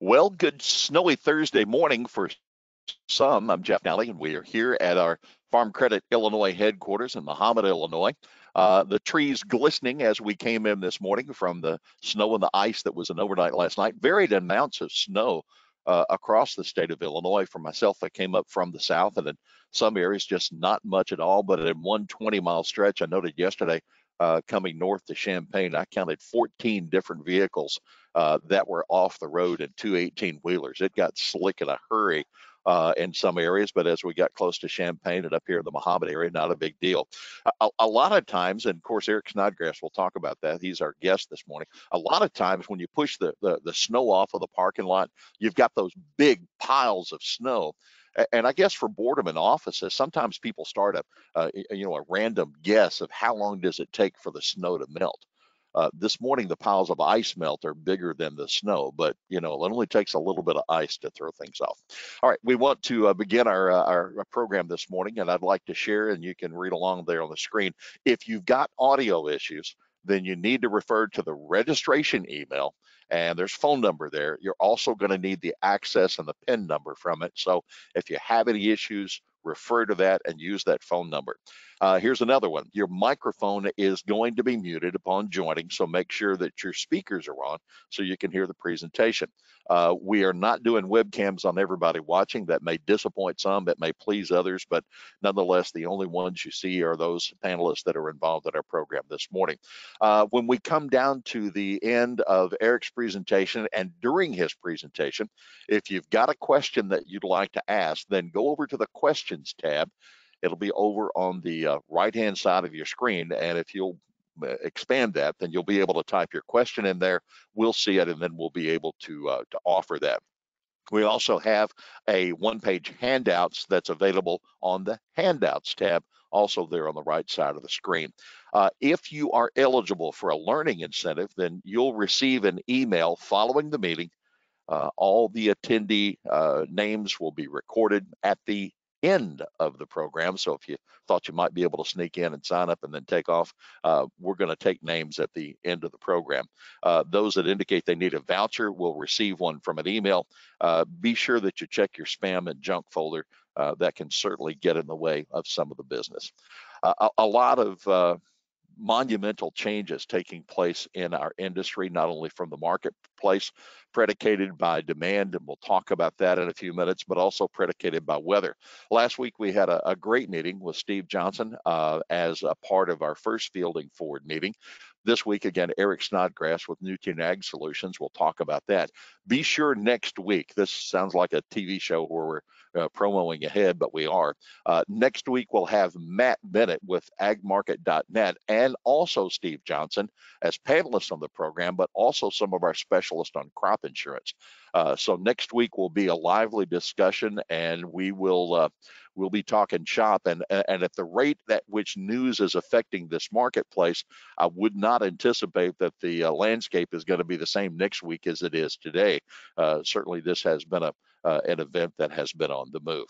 Well, good snowy Thursday morning for some. I'm Jeff Nalley, and we are here at our Farm Credit Illinois headquarters in Mahomet, Illinois. Uh, the trees glistening as we came in this morning from the snow and the ice that was an overnight last night. Varied amounts of snow uh, across the state of Illinois. For myself, I came up from the south, and in some areas, just not much at all. But in one 20 mile stretch, I noted yesterday uh, coming north to Champaign, I counted 14 different vehicles uh, that were off the road and two 18 wheelers. It got slick in a hurry uh, in some areas, but as we got close to Champaign and up here in the Mahomet area, not a big deal. A, a, lot of times, and of course, Eric Snodgrass will talk about that. He's our guest this morning. A lot of times when you push the, the, the snow off of the parking lot, you've got those big piles of snow and I guess for boredom in offices, sometimes people start a, uh, you know, a random guess of how long does it take for the snow to melt. Uh, this morning, the piles of ice melt are bigger than the snow, but you know it only takes a little bit of ice to throw things off. All right, we want to uh, begin our, uh, our uh, program this morning, and I'd like to share, and you can read along there on the screen. If you've got audio issues, then you need to refer to the registration email and there's phone number there. You're also going to need the access and the PIN number from it. So if you have any issues, refer to that and use that phone number. Uh, here's another one. Your microphone is going to be muted upon joining, so make sure that your speakers are on so you can hear the presentation. Uh, we are not doing webcams on everybody watching. That may disappoint some, that may please others, but nonetheless, the only ones you see are those panelists that are involved in our program this morning. Uh, when we come down to the end of Eric's presentation and during his presentation, if you've got a question that you'd like to ask, then go over to the questions tab it'll be over on the uh, right hand side of your screen. And if you'll uh, expand that, then you'll be able to type your question in there. We'll see it, and then we'll be able to uh, to offer that. We also have a one-page handouts that's available on the handouts tab, also there on the right side of the screen. Uh, if you are eligible for a learning incentive, then you'll receive an email following the meeting. Uh, all the attendee uh, names will be recorded at the end of the program. So if you thought you might be able to sneak in and sign up and then take off, uh, we're going to take names at the end of the program. Uh, those that indicate they need a voucher will receive one from an email. Uh, be sure that you check your spam and junk folder. Uh, that can certainly get in the way of some of the business. Uh, a, a, lot of uh, monumental changes taking place in our industry, not only from the marketplace, predicated by demand, and we'll talk about that in a few minutes, but also predicated by weather. Last week, we had a, a great meeting with Steve Johnson uh, as a part of our first Fielding Forward meeting. This week, again, Eric Snodgrass with Nutrien Ag Solutions. We'll talk about that. Be sure next week, this sounds like a TV show where we're uh, promoing ahead, but we are. Uh, next week, we'll have Matt Bennett with agmarket.net and also Steve Johnson as panelists on the program, but also some of our specialists on crop insurance. Uh, so next week will be a lively discussion, and we will uh, we'll be talking shop. And and at the rate at which news is affecting this marketplace, I would not anticipate that the uh, landscape is going to be the same next week as it is today. Uh, certainly, this has been a uh, an event that has been on the move.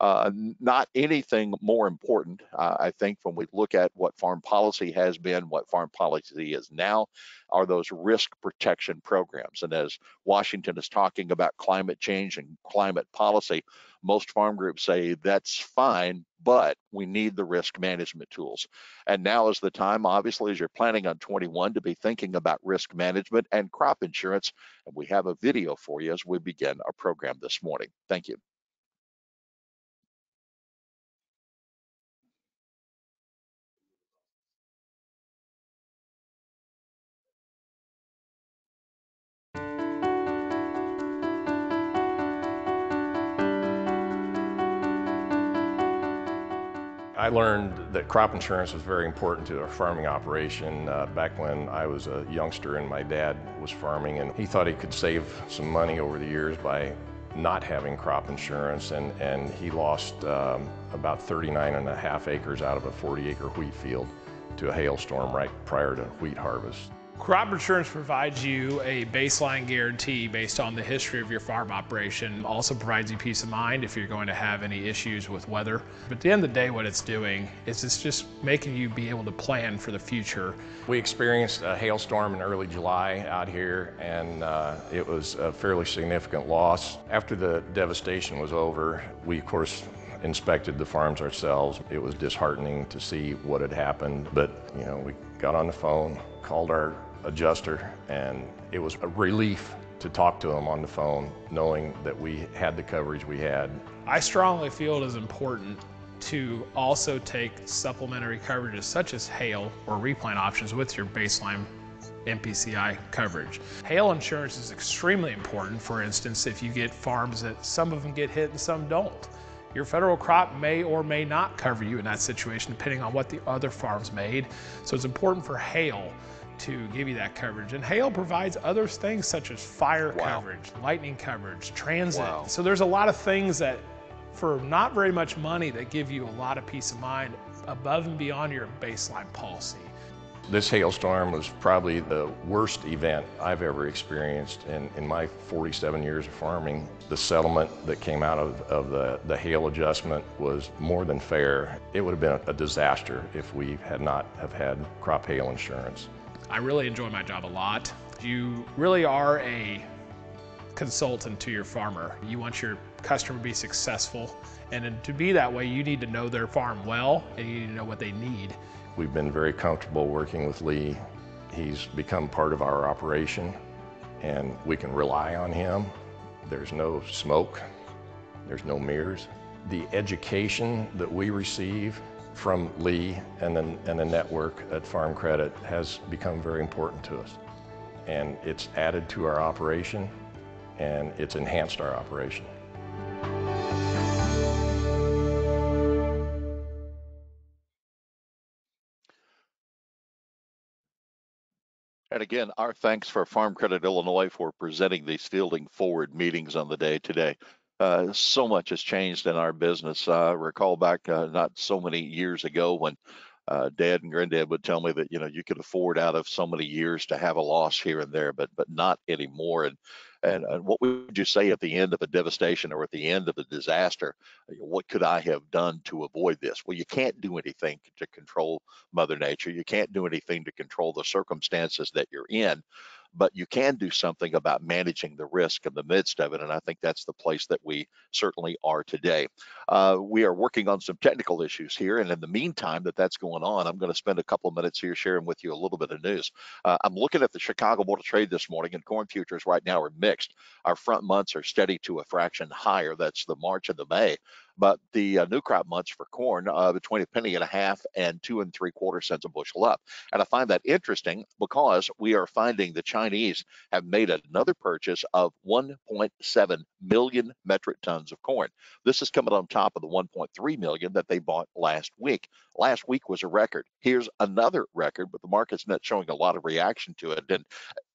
Uh, not anything more important, uh, I think, when we look at what farm policy has been, what farm policy is now, are those risk protection programs. And as Washington is talking about climate change and climate policy, most farm groups say that's fine, but we need the risk management tools. And now is the time, obviously, as you're planning on 21 to be thinking about risk management and crop insurance. And we have a video for you as we begin our program this morning. Thank you. I learned that crop insurance was very important to our farming operation uh, back when I was a youngster and my dad was farming and he thought he could save some money over the years by not having crop insurance and, and he lost um, about 39 and a half acres out of a 40 acre wheat field to a hailstorm right prior to wheat harvest. Crop insurance provides you a baseline guarantee based on the history of your farm operation. Also provides you peace of mind if you're going to have any issues with weather. But at the end of the day, what it's doing is it's just making you be able to plan for the future. We experienced a hailstorm in early July out here, and uh, it was a fairly significant loss. After the devastation was over, we, of course, inspected the farms ourselves. It was disheartening to see what had happened, but you know, we got on the phone, called our adjuster, and it was a relief to talk to him on the phone, knowing that we had the coverage we had. I strongly feel it is important to also take supplementary coverages such as hail or replant options with your baseline MPCI coverage. Hail insurance is extremely important. For instance, if you get farms that some of them get hit and some don't. Your federal crop may or may not cover you in that situation depending on what the other farms made. So it's important for hail to give you that coverage. And hail provides other things such as fire wow. coverage, lightning coverage, transit. Wow. So there's a lot of things that for not very much money that give you a lot of peace of mind above and beyond your baseline policy. This hailstorm was probably the worst event I've ever experienced in, in my 47 years of farming. The settlement that came out of, of the, the hail adjustment was more than fair. It would have been a disaster if we had not have had crop hail insurance. I really enjoy my job a lot. You really are a consultant to your farmer. You want your customer to be successful, and to be that way, you need to know their farm well, and you need to know what they need. We've been very comfortable working with Lee. He's become part of our operation, and we can rely on him. There's no smoke, there's no mirrors. The education that we receive from Lee and the, and the network at Farm Credit has become very important to us. And it's added to our operation and it's enhanced our operation. And again, our thanks for Farm Credit Illinois for presenting these Fielding Forward meetings on the day today. Uh, so much has changed in our business. Uh, recall back uh, not so many years ago when uh, dad and granddad would tell me that you know you could afford out of so many years to have a loss here and there, but but not anymore. And and, and what would you say at the end of a devastation or at the end of a disaster? What could I have done to avoid this? Well, you can't do anything to control Mother Nature. You can't do anything to control the circumstances that you're in but you can do something about managing the risk in the midst of it. And I think that's the place that we certainly are today. Uh, we are working on some technical issues here. And in the meantime that that's going on, I'm going to spend a couple of minutes here sharing with you a little bit of news. Uh, I'm looking at the Chicago Board of Trade this morning and corn futures right now are mixed. Our front months are steady to a fraction higher. That's the March and the May but the uh, new crop months for corn uh, between a penny and a half and two and three quarter cents a bushel up. And I find that interesting because we are finding the Chinese have made another purchase of 1.7 million metric tons of corn. This is coming on top of the 1.3 million that they bought last week. Last week was a record. Here's another record, but the market's not showing a lot of reaction to it. And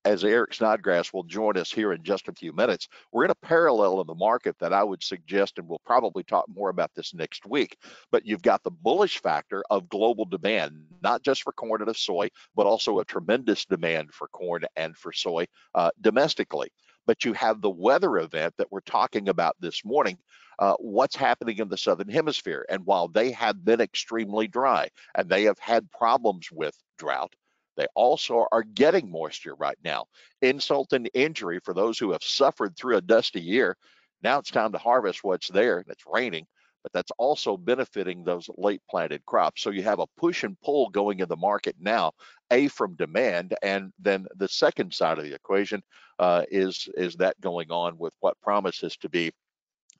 as Eric Snodgrass will join us here in just a few minutes, we're in a parallel in the market that I would suggest, and we'll probably talk more about this next week. But you've got the bullish factor of global demand, not just for corn and soy, but also a tremendous demand for corn and for soy uh, domestically. But you have the weather event that we're talking about this morning. Uh, what's happening in the southern hemisphere? And while they have been extremely dry and they have had problems with drought, they also are getting moisture right now. Insult and injury for those who have suffered through a dusty year. Now it's time to harvest what's there and it's raining, but that's also benefiting those late planted crops. So you have a push and pull going in the market now, A from demand, and then the second side of the equation uh, is is that going on with what promises to be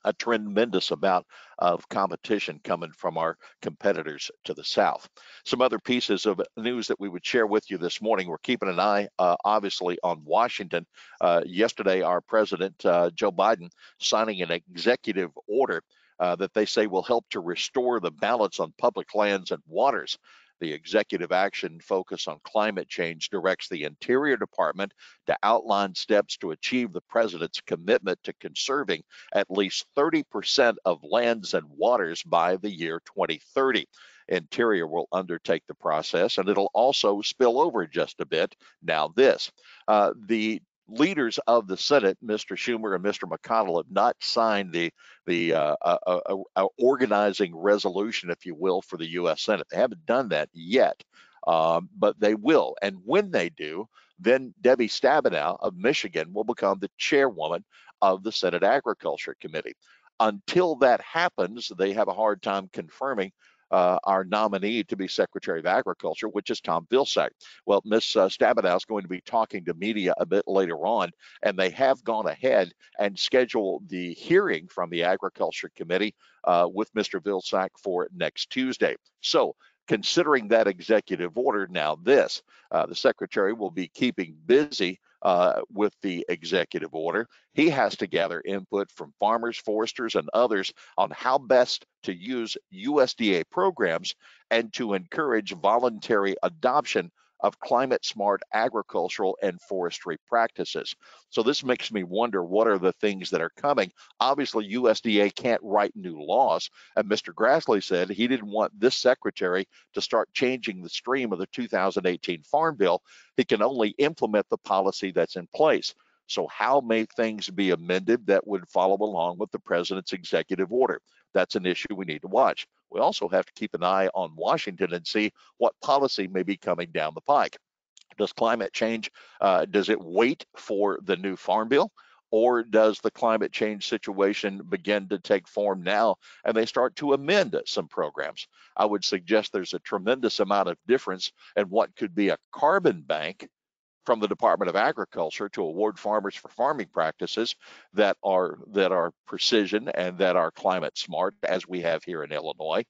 a tremendous amount of competition coming from our competitors to the south. Some other pieces of news that we would share with you this morning. We're keeping an eye, uh, obviously, on Washington. Uh, yesterday, our president, uh, Joe Biden, signing an executive order. Uh, that they say will help to restore the balance on public lands and waters. The executive action focus on climate change directs the Interior Department to outline steps to achieve the president's commitment to conserving at least 30% of lands and waters by the year 2030. Interior will undertake the process, and it'll also spill over just a bit. Now, this uh, the leaders of the Senate, Mr. Schumer and Mr. McConnell, have not signed the the uh, uh, uh, uh, organizing resolution, if you will, for the U.S. Senate. They haven't done that yet, um, but they will. And when they do, then Debbie Stabenow of Michigan will become the chairwoman of the Senate Agriculture Committee. Until that happens, they have a hard time confirming uh, our nominee to be Secretary of Agriculture, which is Tom Vilsack. Well, Ms. Uh, Stabenow is going to be talking to media a bit later on, and they have gone ahead and scheduled the hearing from the Agriculture Committee uh, with Mr. Vilsack for next Tuesday. So considering that executive order, now this, uh, the secretary will be keeping busy uh, with the executive order. He has to gather input from farmers, foresters, and others on how best to use USDA programs and to encourage voluntary adoption of climate smart agricultural and forestry practices. So this makes me wonder what are the things that are coming. Obviously, USDA can't write new laws. And Mr. Grassley said he didn't want this secretary to start changing the stream of the 2018 Farm Bill. He can only implement the policy that's in place. So how may things be amended that would follow along with the president's executive order? That's an issue we need to watch. We also have to keep an eye on Washington and see what policy may be coming down the pike. Does climate change, uh, does it wait for the new farm bill? Or does the climate change situation begin to take form now and they start to amend some programs? I would suggest there's a tremendous amount of difference in what could be a carbon bank from the Department of Agriculture to award farmers for farming practices that are that are precision and that are climate smart, as we have here in Illinois,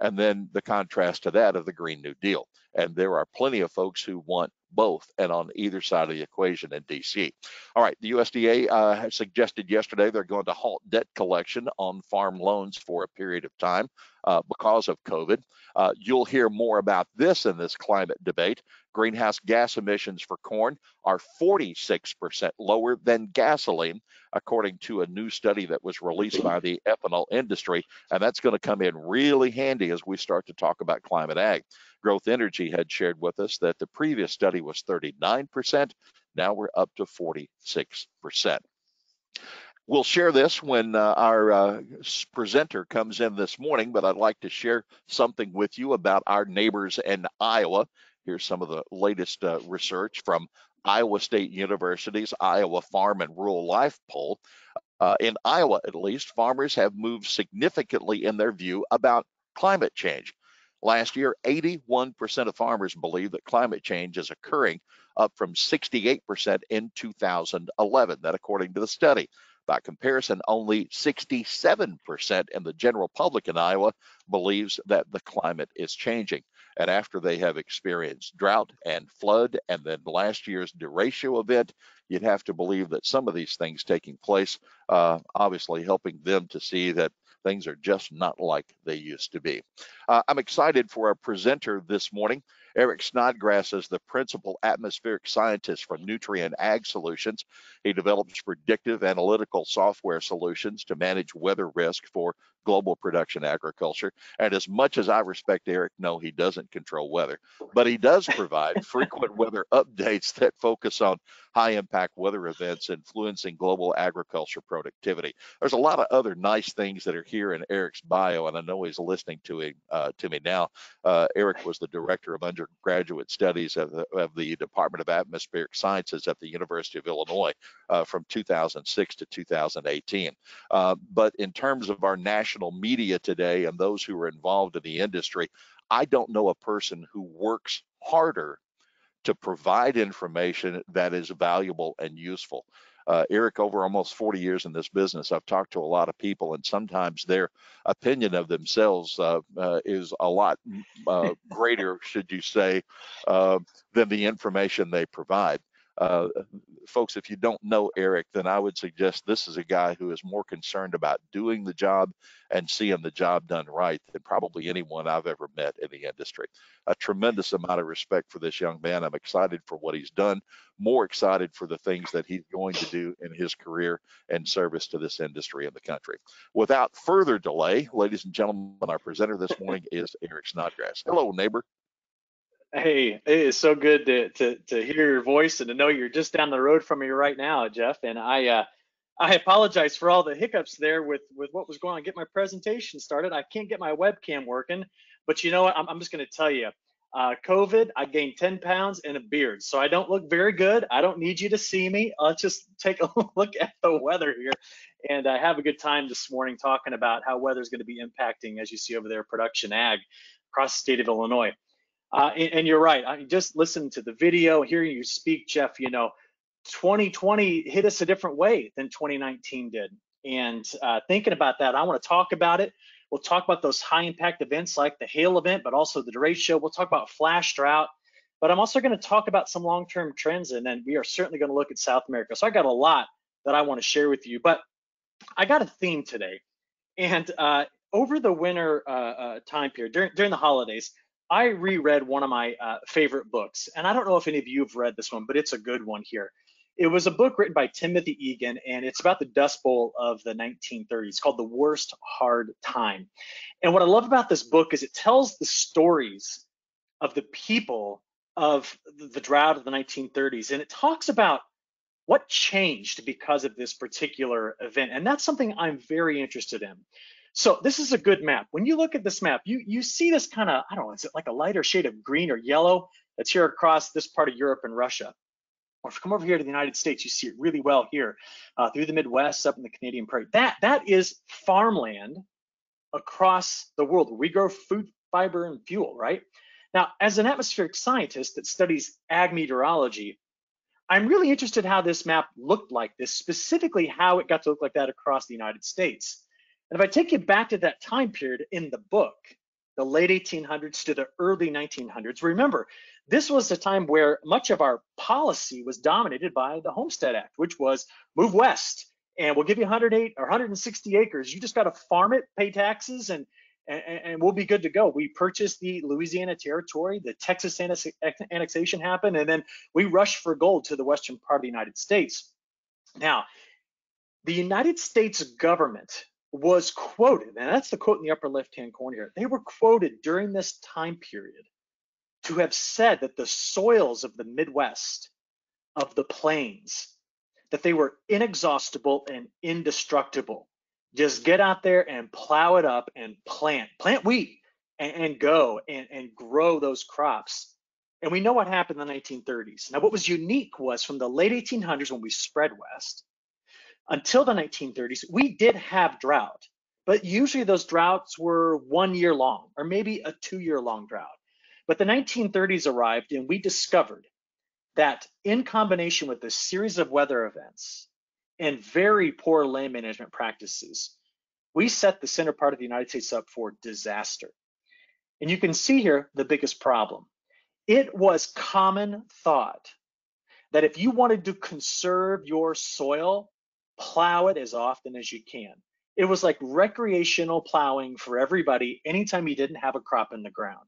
and then the contrast to that of the Green New Deal. And there are plenty of folks who want both and on either side of the equation in DC. All right, the USDA uh, suggested yesterday they're going to halt debt collection on farm loans for a period of time uh, because of COVID. Uh, you'll hear more about this in this climate debate. Greenhouse gas emissions for corn are 46% lower than gasoline, according to a new study that was released by the ethanol industry. And that's going to come in really handy as we start to talk about climate ag. Growth Energy had shared with us that the previous study was 39%. Now we're up to 46%. We'll share this when uh, our uh, presenter comes in this morning, but I'd like to share something with you about our neighbors in Iowa. Here's some of the latest uh, research from Iowa State University's Iowa Farm and Rural Life poll. Uh, in Iowa, at least, farmers have moved significantly in their view about climate change. Last year, 81% of farmers believe that climate change is occurring, up from 68% in 2011. That, according to the study. By comparison, only 67% in the general public in Iowa believes that the climate is changing. And after they have experienced drought and flood and then last year's derecho event, you'd have to believe that some of these things taking place, uh, obviously helping them to see that things are just not like they used to be. Uh, I'm excited for our presenter this morning. Eric Snodgrass is the principal atmospheric scientist for Nutrien Ag Solutions. He develops predictive analytical software solutions to manage weather risk for global production agriculture. And as much as I respect Eric, no, he doesn't control weather, but he does provide frequent weather updates that focus on high impact weather events influencing global agriculture productivity. There's a lot of other nice things that are here in Eric's bio, and I know he's listening to him uh, to me now. Uh, Eric was the director of undergraduate studies of the, of the, Department of Atmospheric Sciences at the University of Illinois uh, from 2006 to 2018. Uh, but in terms of our national media today and those who are involved in the industry, I don't know a person who works harder to provide information that is valuable and useful. Uh, Eric, over almost 40 years in this business, I've talked to a lot of people, and sometimes their opinion of themselves uh, uh, is a lot uh, greater, should you say, uh, than the information they provide. Uh, folks, if you don't know Eric, then I would suggest this is a guy who is more concerned about doing the job and seeing the job done right than probably anyone I've ever met in the industry. A tremendous amount of respect for this young man. I'm excited for what he's done, more excited for the things that he's going to do in his career and service to this industry and the country. Without further delay, ladies and gentlemen, our presenter this morning is Eric Snodgrass. Hello, neighbor. Hey, it is so good to, to to hear your voice and to know you're just down the road from me right now, Jeff. And I uh, I apologize for all the hiccups there with with what was going on. Get my presentation started. I can't get my webcam working, but you know what? I'm, I'm just going to tell you. Uh, COVID, I gained 10 pounds and a beard, so I don't look very good. I don't need you to see me. Let's just take a look at the weather here, and I uh, have a good time this morning talking about how weather is going to be impacting, as you see over there, production ag across the state of Illinois. Uh, and, and, you're right. I just listening to the video, hearing you speak, Jeff. You know, 2020 hit us a different way than 2019 did. And uh, thinking about that, I want to talk about it. We'll talk about those high impact events like the hail event, but also the derecho. We'll talk about flash drought. But I'm also going to talk about some long term trends, and then we are certainly going to look at South America. So I got a lot that I want to share with you. But I got a theme today. And uh, over the winter uh, uh time period, during, during the holidays, I reread one of my uh, favorite books, and I don't know if any of you have read this one, but it's a good one here. It was a book written by Timothy Egan, and it's about the Dust Bowl of the 1930s. It's called The Worst Hard Time. And what I love about this book is it tells the stories of the people of the drought of the 1930s, and it talks about what changed because of this particular event. And that's something I'm very interested in. So this is a good map. When you look at this map, you, you see this kind of, I don't know, is it like a lighter shade of green or yellow that's here across this part of Europe and Russia? Or if you come over here to the United States, you see it really well here uh, through the Midwest, up in the Canadian prairie. That, that is farmland across the world we grow food, fiber, and fuel, right? Now, as an atmospheric scientist that studies ag meteorology, I'm really interested how this map looked like this, specifically how it got to look like that across the United States. And if I take you back to that time period in the book, the late 1800s to the early 1900s, remember, this was a time where much of our policy was dominated by the Homestead Act, which was move west and we'll give you 108 or 160 acres. You just got to farm it, pay taxes, and, and, and we'll be good to go. We purchased the Louisiana Territory, the Texas annexation happened, and then we rushed for gold to the western part of the United States. Now, the United States government was quoted, and that's the quote in the upper left-hand corner here. They were quoted during this time period to have said that the soils of the Midwest, of the plains, that they were inexhaustible and indestructible. Just get out there and plow it up and plant, plant wheat and, and go and, and grow those crops. And we know what happened in the 1930s. Now, what was unique was from the late 1800s when we spread west until the 1930s, we did have drought, but usually those droughts were one year long or maybe a two year long drought. But the 1930s arrived and we discovered that in combination with a series of weather events and very poor land management practices, we set the center part of the United States up for disaster. And you can see here the biggest problem. It was common thought that if you wanted to conserve your soil, plow it as often as you can. It was like recreational plowing for everybody anytime you didn't have a crop in the ground.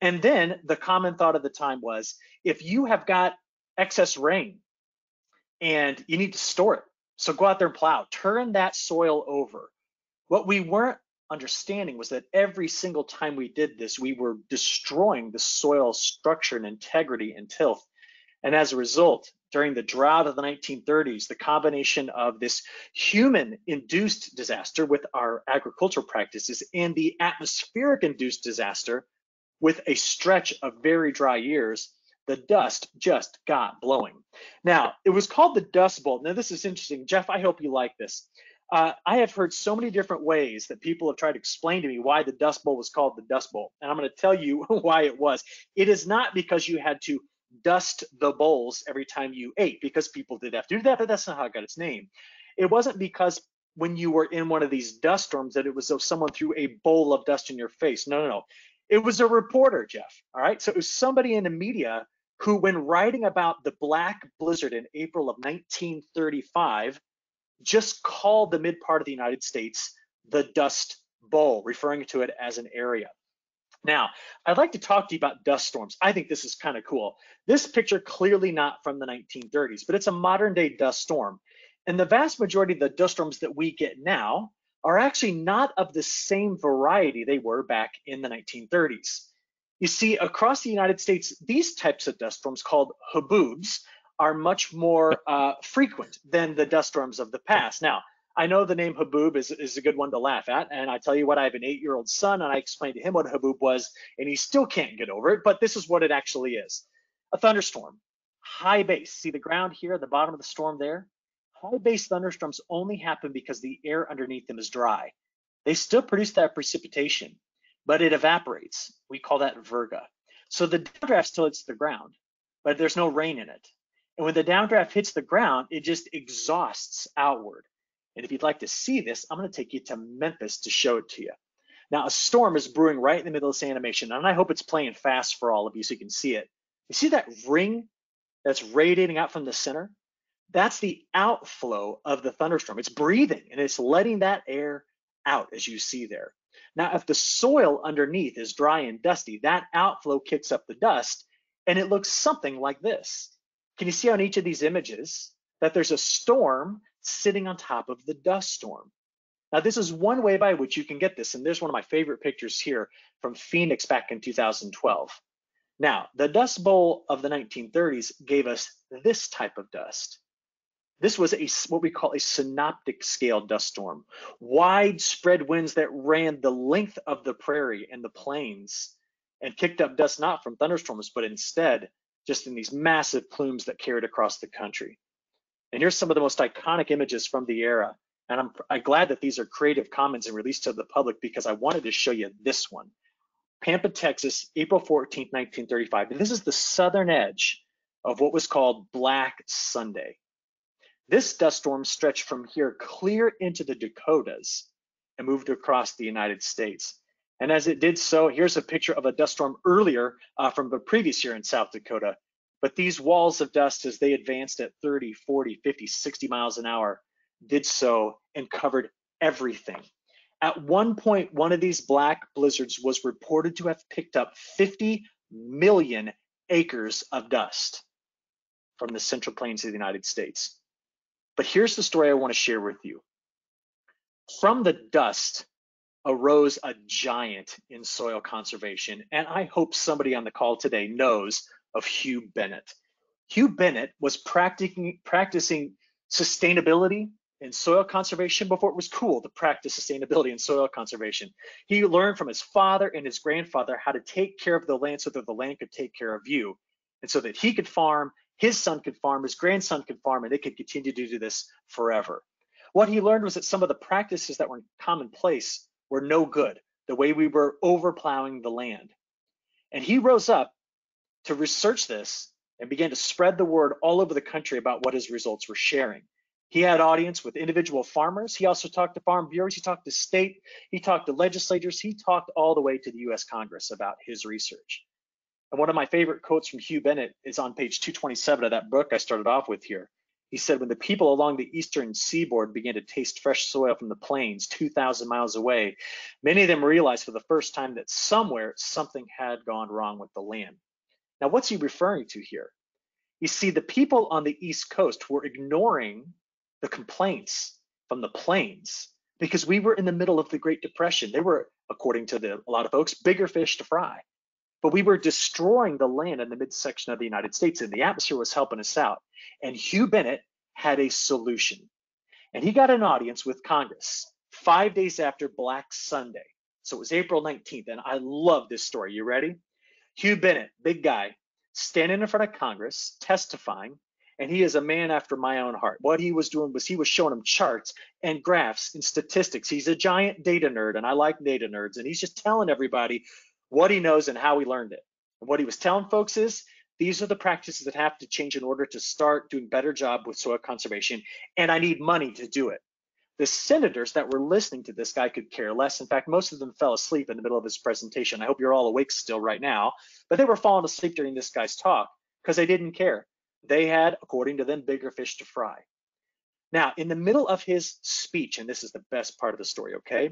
And then the common thought of the time was if you have got excess rain and you need to store it, so go out there and plow, turn that soil over. What we weren't understanding was that every single time we did this, we were destroying the soil structure and integrity and tilth. And as a result, during the drought of the 1930s, the combination of this human induced disaster with our agricultural practices and the atmospheric induced disaster with a stretch of very dry years, the dust just got blowing. Now, it was called the Dust Bowl. Now, this is interesting. Jeff, I hope you like this. Uh, I have heard so many different ways that people have tried to explain to me why the Dust Bowl was called the Dust Bowl. And I'm going to tell you why it was. It is not because you had to dust the bowls every time you ate because people did have to do that, but that's not how it got its name. It wasn't because when you were in one of these dust storms that it was as someone threw a bowl of dust in your face. No, no, no. It was a reporter, Jeff. All right. So it was somebody in the media who, when writing about the Black Blizzard in April of 1935, just called the mid part of the United States the Dust Bowl, referring to it as an area. Now, I'd like to talk to you about dust storms. I think this is kind of cool. This picture clearly not from the 1930s, but it's a modern day dust storm. And the vast majority of the dust storms that we get now are actually not of the same variety they were back in the 1930s. You see, across the United States, these types of dust storms called haboobs are much more uh, frequent than the dust storms of the past. Now, I know the name haboob is, is a good one to laugh at. And I tell you what, I have an eight year old son and I explained to him what haboob was and he still can't get over it, but this is what it actually is. A thunderstorm, high base. See the ground here at the bottom of the storm there? High base thunderstorms only happen because the air underneath them is dry. They still produce that precipitation, but it evaporates. We call that virga. So the downdraft still hits the ground, but there's no rain in it. And when the downdraft hits the ground, it just exhausts outward. And if you'd like to see this, I'm going to take you to Memphis to show it to you. Now, a storm is brewing right in the middle of this animation, and I hope it's playing fast for all of you so you can see it. You see that ring that's radiating out from the center? That's the outflow of the thunderstorm. It's breathing and it's letting that air out, as you see there. Now, if the soil underneath is dry and dusty, that outflow kicks up the dust, and it looks something like this. Can you see on each of these images that there's a storm sitting on top of the dust storm. Now, this is one way by which you can get this, and there's one of my favorite pictures here from Phoenix back in 2012. Now, the Dust Bowl of the 1930s gave us this type of dust. This was a what we call a synoptic scale dust storm, widespread winds that ran the length of the prairie and the plains and kicked up dust not from thunderstorms, but instead just in these massive plumes that carried across the country. And here's some of the most iconic images from the era. And I'm, I'm glad that these are Creative Commons and released to the public because I wanted to show you this one. Pampa, Texas, April 14, 1935. And this is the southern edge of what was called Black Sunday. This dust storm stretched from here clear into the Dakotas and moved across the United States. And as it did so, here's a picture of a dust storm earlier uh, from the previous year in South Dakota. But these walls of dust, as they advanced at 30, 40, 50, 60 miles an hour, did so and covered everything. At one point, one of these black blizzards was reported to have picked up 50 million acres of dust from the central plains of the United States. But here's the story I want to share with you. From the dust arose a giant in soil conservation, and I hope somebody on the call today knows of Hugh Bennett. Hugh Bennett was practicing, practicing sustainability and soil conservation before it was cool to practice sustainability and soil conservation. He learned from his father and his grandfather how to take care of the land so that the land could take care of you. And so that he could farm, his son could farm, his grandson could farm, and they could continue to do this forever. What he learned was that some of the practices that were commonplace were no good, the way we were overplowing the land. And he rose up to research this and began to spread the word all over the country about what his results were sharing. He had audience with individual farmers. He also talked to farm bureaus. He talked to state. He talked to legislators. He talked all the way to the US Congress about his research. And one of my favorite quotes from Hugh Bennett is on page 227 of that book I started off with here. He said, when the people along the eastern seaboard began to taste fresh soil from the plains 2,000 miles away, many of them realized for the first time that somewhere something had gone wrong with the land. Now, what's he referring to here? You see, the people on the East Coast were ignoring the complaints from the plains because we were in the middle of the Great Depression. They were, according to the, a lot of folks, bigger fish to fry. But we were destroying the land in the midsection of the United States, and the atmosphere was helping us out. And Hugh Bennett had a solution. And he got an audience with Congress five days after Black Sunday. So it was April 19th. And I love this story. You ready? Hugh Bennett, big guy, standing in front of Congress, testifying, and he is a man after my own heart. What he was doing was he was showing them charts and graphs and statistics. He's a giant data nerd, and I like data nerds, and he's just telling everybody what he knows and how he learned it. And what he was telling folks is these are the practices that have to change in order to start doing better job with soil conservation, and I need money to do it. The senators that were listening to this guy could care less. In fact, most of them fell asleep in the middle of his presentation. I hope you're all awake still right now, but they were falling asleep during this guy's talk because they didn't care. They had, according to them, bigger fish to fry. Now, in the middle of his speech, and this is the best part of the story, okay?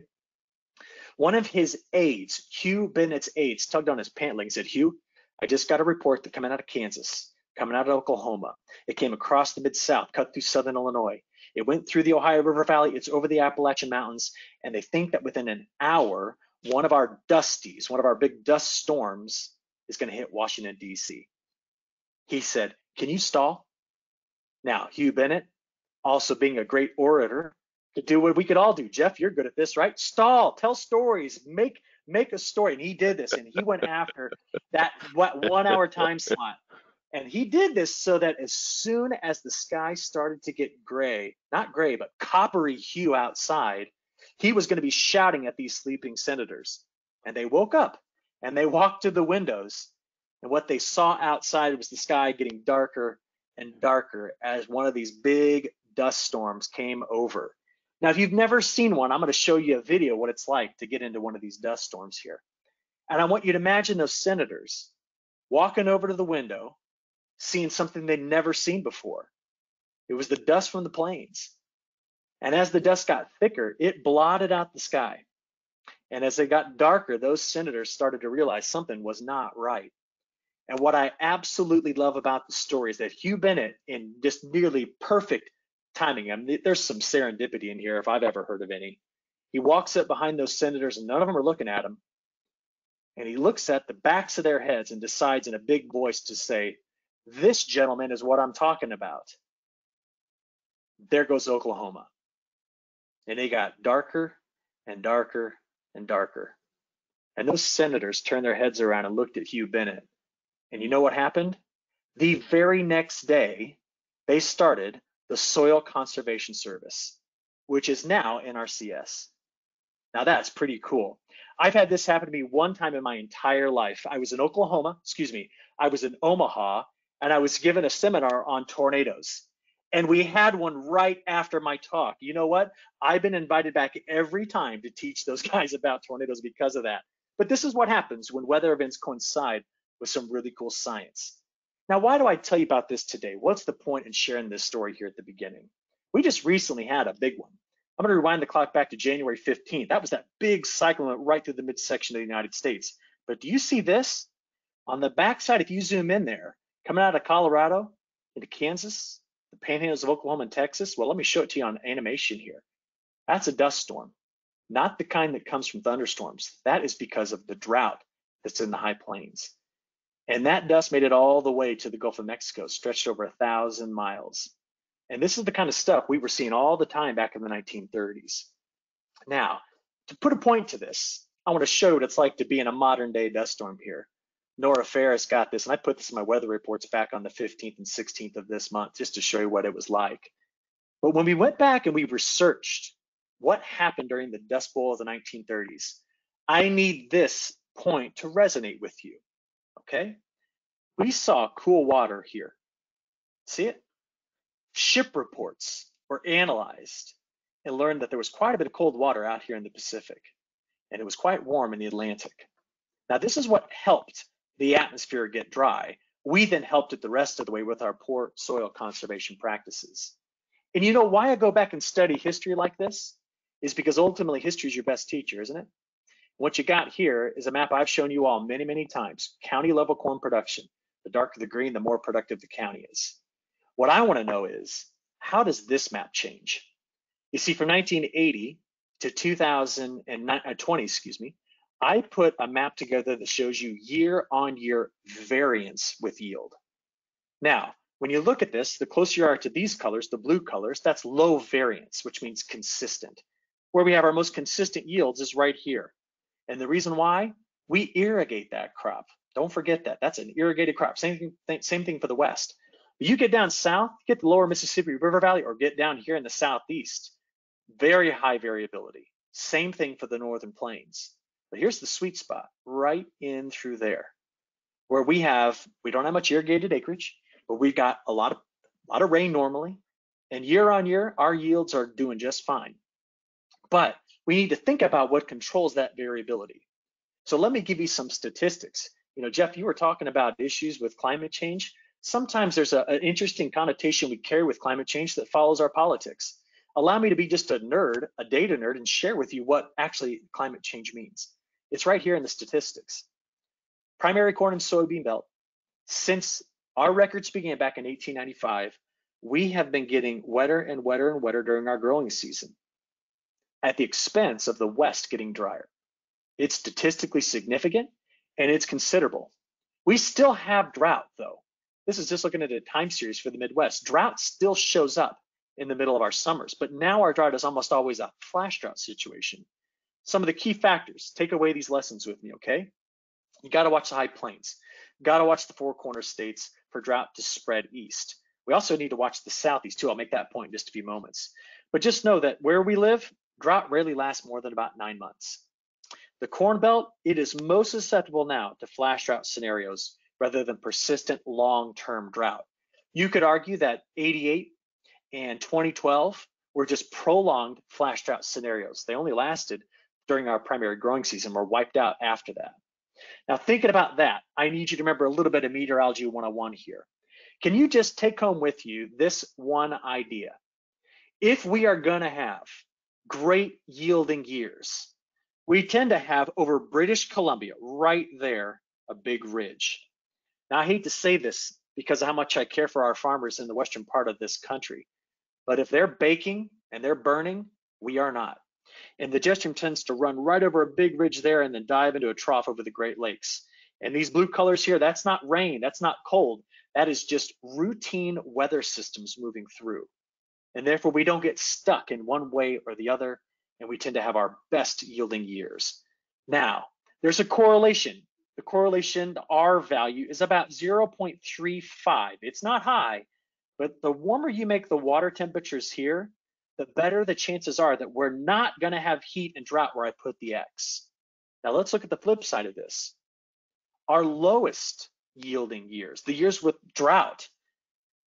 One of his aides, Hugh Bennett's aides, tugged on his pant leg and said, Hugh, I just got a report that coming out of Kansas, coming out of Oklahoma. It came across the Mid-South, cut through Southern Illinois. It went through the Ohio River Valley, it's over the Appalachian Mountains, and they think that within an hour, one of our dusties, one of our big dust storms is gonna hit Washington, D.C. He said, can you stall? Now, Hugh Bennett, also being a great orator, could do what we could all do. Jeff, you're good at this, right? Stall, tell stories, make make a story. And he did this, and he went after that what one hour time slot. And he did this so that as soon as the sky started to get gray, not gray, but coppery hue outside, he was going to be shouting at these sleeping senators. And they woke up and they walked to the windows. And what they saw outside was the sky getting darker and darker as one of these big dust storms came over. Now, if you've never seen one, I'm going to show you a video what it's like to get into one of these dust storms here. And I want you to imagine those senators walking over to the window, seeing something they'd never seen before. It was the dust from the plains. And as the dust got thicker, it blotted out the sky. And as it got darker, those senators started to realize something was not right. And what I absolutely love about the story is that Hugh Bennett, in just nearly perfect timing. I mean, there's some serendipity in here if I've ever heard of any. He walks up behind those senators and none of them are looking at him. And he looks at the backs of their heads and decides in a big voice to say, This gentleman is what I'm talking about. There goes Oklahoma. And they got darker and darker and darker. And those senators turned their heads around and looked at Hugh Bennett. And you know what happened? The very next day, they started the Soil Conservation Service, which is now NRCS. Now that's pretty cool. I've had this happen to me one time in my entire life. I was in Oklahoma, excuse me, I was in Omaha, and I was given a seminar on tornadoes. And we had one right after my talk. You know what? I've been invited back every time to teach those guys about tornadoes because of that. But this is what happens when weather events coincide with some really cool science. Now, why do I tell you about this today? What's the point in sharing this story here at the beginning? We just recently had a big one. I'm going to rewind the clock back to January 15th. That was that big cyclone that went right through the midsection of the United States. But do you see this? On the backside, if you zoom in there, coming out of Colorado into Kansas, the panhandles of Oklahoma and Texas, well, let me show it to you on animation here. That's a dust storm, not the kind that comes from thunderstorms. That is because of the drought that's in the high plains. And that dust made it all the way to the Gulf of Mexico, stretched over a thousand miles. And this is the kind of stuff we were seeing all the time back in the 1930s. Now, to put a point to this, I want to show what it's like to be in a modern day dust storm here. Nora Ferris got this, and I put this in my weather reports back on the 15th and 16th of this month just to show you what it was like. But when we went back and we researched what happened during the Dust Bowl of the 1930s, I need this point to resonate with you okay? We saw cool water here. See it? Ship reports were analyzed and learned that there was quite a bit of cold water out here in the Pacific, and it was quite warm in the Atlantic. Now, this is what helped the atmosphere get dry. We then helped it the rest of the way with our poor soil conservation practices. And you know why I go back and study history like this? Is because ultimately history is your best teacher, isn't it? What you got here is a map I've shown you all many, many times, county level corn production. The darker the green, the more productive the county is. What I wanna know is, how does this map change? You see, from 1980 to 2020, uh, excuse me, I put a map together that shows you year on year variance with yield. Now, when you look at this, the closer you are to these colors, the blue colors, that's low variance, which means consistent. Where we have our most consistent yields is right here. And the reason why, we irrigate that crop. Don't forget that. That's an irrigated crop. Same thing, same thing for the West. You get down south, get the lower Mississippi River Valley, or get down here in the Southeast, very high variability. Same thing for the Northern Plains. But here's the sweet spot, right in through there, where we have, we don't have much irrigated acreage, but we've got a lot of, a lot of rain normally, and year on year, our yields are doing just fine. But we need to think about what controls that variability. So let me give you some statistics. You know, Jeff, you were talking about issues with climate change. sometimes there's a, an interesting connotation we carry with climate change that follows our politics. Allow me to be just a nerd, a data nerd, and share with you what actually climate change means. It's right here in the statistics. Primary corn and soybean belt. Since our records began back in 1895, we have been getting wetter and wetter and wetter during our growing season at the expense of the West getting drier. It's statistically significant and it's considerable. We still have drought though. This is just looking at a time series for the Midwest. Drought still shows up in the middle of our summers, but now our drought is almost always a flash drought situation. Some of the key factors, take away these lessons with me, okay? You gotta watch the high plains. Gotta watch the four corner states for drought to spread east. We also need to watch the southeast too. I'll make that point in just a few moments. But just know that where we live, drought rarely lasts more than about nine months. The Corn Belt, it is most susceptible now to flash drought scenarios rather than persistent long-term drought. You could argue that 88 and 2012 were just prolonged flash drought scenarios. They only lasted during our primary growing season, were wiped out after that. Now, thinking about that, I need you to remember a little bit of meteorology 101 here. Can you just take home with you this one idea? If we are going to have great yielding years, we tend to have over British Columbia, right there, a big ridge. Now, I hate to say this because of how much I care for our farmers in the western part of this country, but if they're baking and they're burning, we are not. And the stream tends to run right over a big ridge there and then dive into a trough over the Great Lakes. And these blue colors here, that's not rain, that's not cold. That is just routine weather systems moving through. And therefore, we don't get stuck in one way or the other, and we tend to have our best yielding years. Now, there's a correlation. The correlation, the R value, is about 0.35. It's not high, but the warmer you make the water temperatures here, the better the chances are that we're not going to have heat and drought where I put the X. Now let's look at the flip side of this. Our lowest yielding years, the years with drought,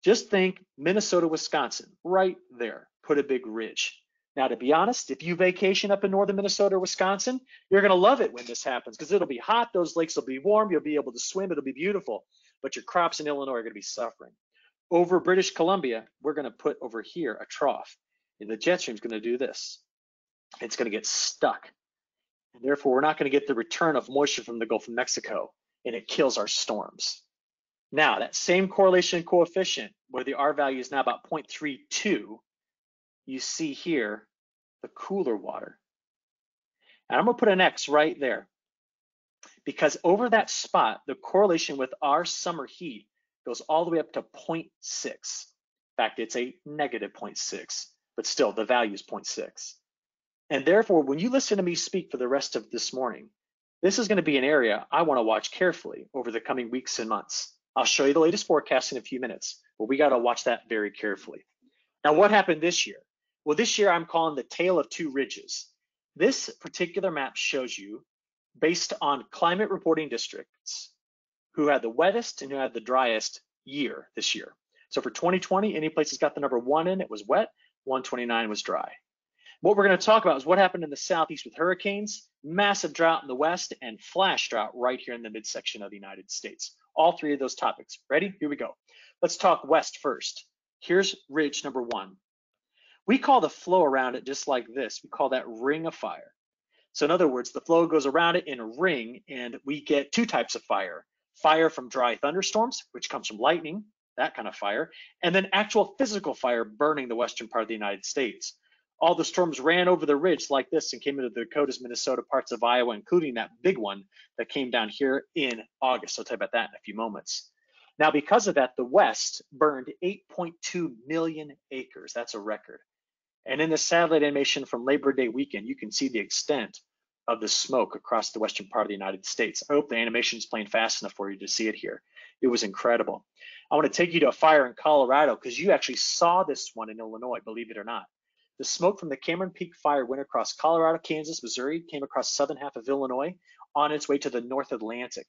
just think Minnesota, Wisconsin, right there, put a big ridge. Now, to be honest, if you vacation up in northern Minnesota or Wisconsin, you're going to love it when this happens because it'll be hot, those lakes will be warm, you'll be able to swim, it'll be beautiful, but your crops in Illinois are going to be suffering. Over British Columbia, we're going to put over here a trough, the jet stream is going to do this. It's going to get stuck, and therefore we're not going to get the return of moisture from the Gulf of Mexico, and it kills our storms. Now, that same correlation coefficient, where the R value is now about 0.32, you see here the cooler water. And I'm gonna put an X right there because over that spot, the correlation with our summer heat goes all the way up to 0.6. In fact, it's a negative 0.6, but still the value is 0.6. And therefore, when you listen to me speak for the rest of this morning, this is gonna be an area I wanna watch carefully over the coming weeks and months. I'll show you the latest forecast in a few minutes, but we got to watch that very carefully. Now, what happened this year? Well, this year I'm calling the tale of two ridges. This particular map shows you, based on climate reporting districts, who had the wettest and who had the driest year this year. So for 2020, any place that's got the number one in, it was wet, 129 was dry. What we're going to talk about is what happened in the southeast with hurricanes, massive drought in the west, and flash drought right here in the midsection of the United States all three of those topics. Ready? Here we go. Let's talk west first. Here's ridge number one. We call the flow around it just like this. We call that ring of fire. So in other words, the flow goes around it in a ring and we get two types of fire. Fire from dry thunderstorms, which comes from lightning, that kind of fire, and then actual physical fire burning the western part of the United States all the storms ran over the ridge like this and came into the Dakotas, Minnesota, parts of Iowa, including that big one that came down here in August. I'll tell you about that in a few moments. Now, because of that, the West burned 8.2 million acres. That's a record. And in the satellite animation from Labor Day weekend, you can see the extent of the smoke across the western part of the United States. I hope the animation is playing fast enough for you to see it here. It was incredible. I want to take you to a fire in Colorado because you actually saw this one in Illinois, believe it or not. The smoke from the Cameron Peak fire went across Colorado, Kansas, Missouri, came across the southern half of Illinois on its way to the North Atlantic.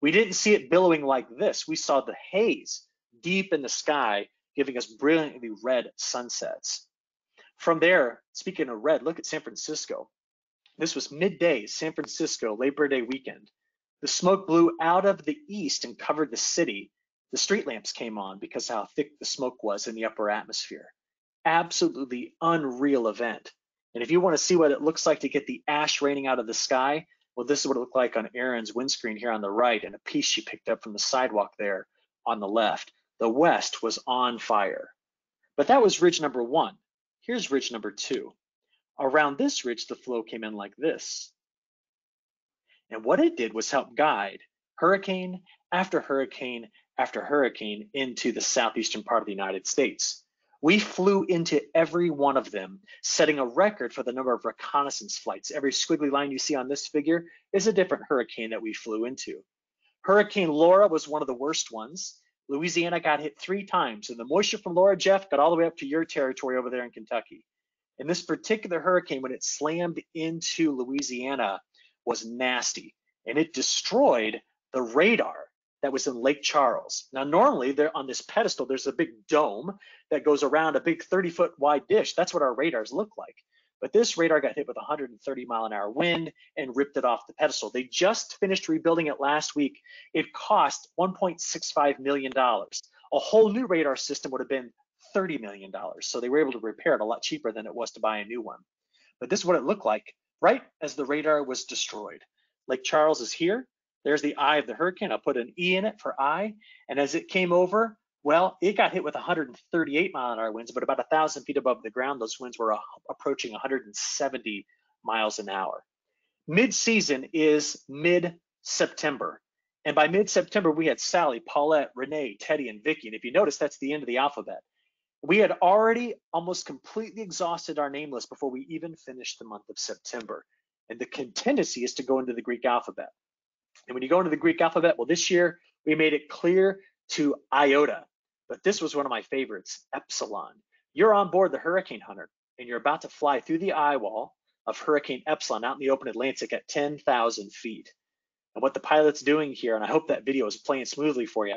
We didn't see it billowing like this. We saw the haze deep in the sky, giving us brilliantly red sunsets. From there, speaking of red, look at San Francisco. This was midday, San Francisco, Labor Day weekend. The smoke blew out of the east and covered the city, the street lamps came on because how thick the smoke was in the upper atmosphere. Absolutely unreal event. And if you want to see what it looks like to get the ash raining out of the sky, well, this is what it looked like on Erin's windscreen here on the right and a piece she picked up from the sidewalk there on the left. The west was on fire. But that was ridge number one. Here's ridge number two. Around this ridge, the flow came in like this. And what it did was help guide hurricane after hurricane after hurricane into the southeastern part of the United States. We flew into every one of them, setting a record for the number of reconnaissance flights. Every squiggly line you see on this figure is a different hurricane that we flew into. Hurricane Laura was one of the worst ones. Louisiana got hit three times, and the moisture from Laura Jeff got all the way up to your territory over there in Kentucky. And this particular hurricane, when it slammed into Louisiana, was nasty, and it destroyed the radar that was in Lake Charles. Now, normally there on this pedestal, there's a big dome that goes around a big 30 foot wide dish. That's what our radars look like. But this radar got hit with 130 mile an hour wind and ripped it off the pedestal. They just finished rebuilding it last week. It cost $1.65 million. A whole new radar system would have been $30 million. So they were able to repair it a lot cheaper than it was to buy a new one. But this is what it looked like right as the radar was destroyed. Lake Charles is here. There's the eye of the hurricane. I'll put an E in it for eye. And as it came over, well, it got hit with 138 mile an hour winds, but about a thousand feet above the ground, those winds were approaching 170 miles an hour. Mid-season is mid-September. And by mid-September, we had Sally, Paulette, Rene, Teddy, and Vicky. And if you notice, that's the end of the alphabet. We had already almost completely exhausted our name list before we even finished the month of September. And the contingency is to go into the Greek alphabet. And when you go into the Greek alphabet, well, this year we made it clear to iota, but this was one of my favorites, epsilon. You're on board the Hurricane Hunter and you're about to fly through the eye wall of Hurricane Epsilon out in the open Atlantic at 10,000 feet. And what the pilot's doing here, and I hope that video is playing smoothly for you,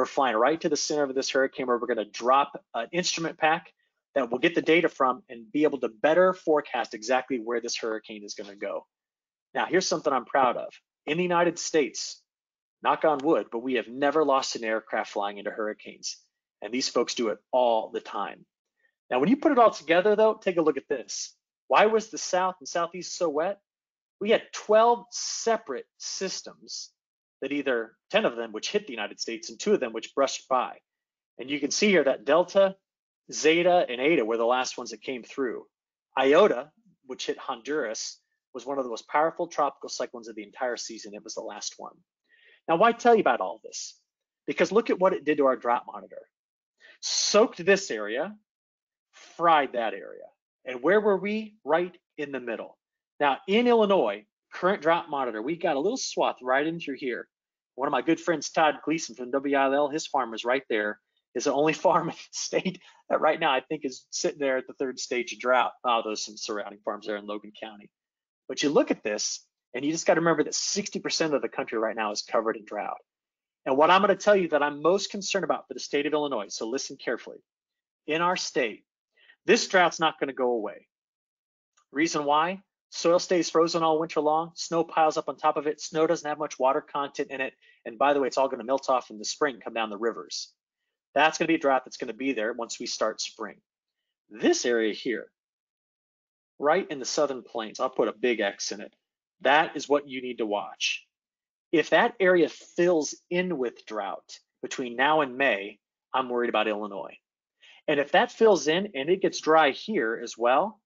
we're flying right to the center of this hurricane where we're going to drop an instrument pack that we'll get the data from and be able to better forecast exactly where this hurricane is going to go. Now, here's something I'm proud of in the United States, knock on wood, but we have never lost an aircraft flying into hurricanes. And these folks do it all the time. Now, when you put it all together, though, take a look at this. Why was the South and Southeast so wet? We had 12 separate systems that either 10 of them which hit the United States and two of them which brushed by. And you can see here that Delta, Zeta, and Eta were the last ones that came through. Iota, which hit Honduras, was one of the most powerful tropical cyclones of the entire season. It was the last one. Now, why tell you about all this? Because look at what it did to our drought monitor. Soaked this area, fried that area. And where were we? Right in the middle. Now, in Illinois, current drought monitor, we got a little swath right in through here. One of my good friends, Todd Gleason from WILL, his farm is right there. Is the only farm in the state that right now I think is sitting there at the third stage of drought. Oh, there's some surrounding farms there in Logan County. But you look at this, and you just got to remember that 60% of the country right now is covered in drought. And what I'm going to tell you that I'm most concerned about for the state of Illinois, so listen carefully. In our state, this drought's not going to go away. Reason why? Soil stays frozen all winter long, snow piles up on top of it, snow doesn't have much water content in it, and by the way, it's all going to melt off in the spring, come down the rivers. That's going to be a drought that's going to be there once we start spring. This area here, right in the southern plains. I'll put a big X in it. That is what you need to watch. If that area fills in with drought between now and May, I'm worried about Illinois. And if that fills in and it gets dry here as well,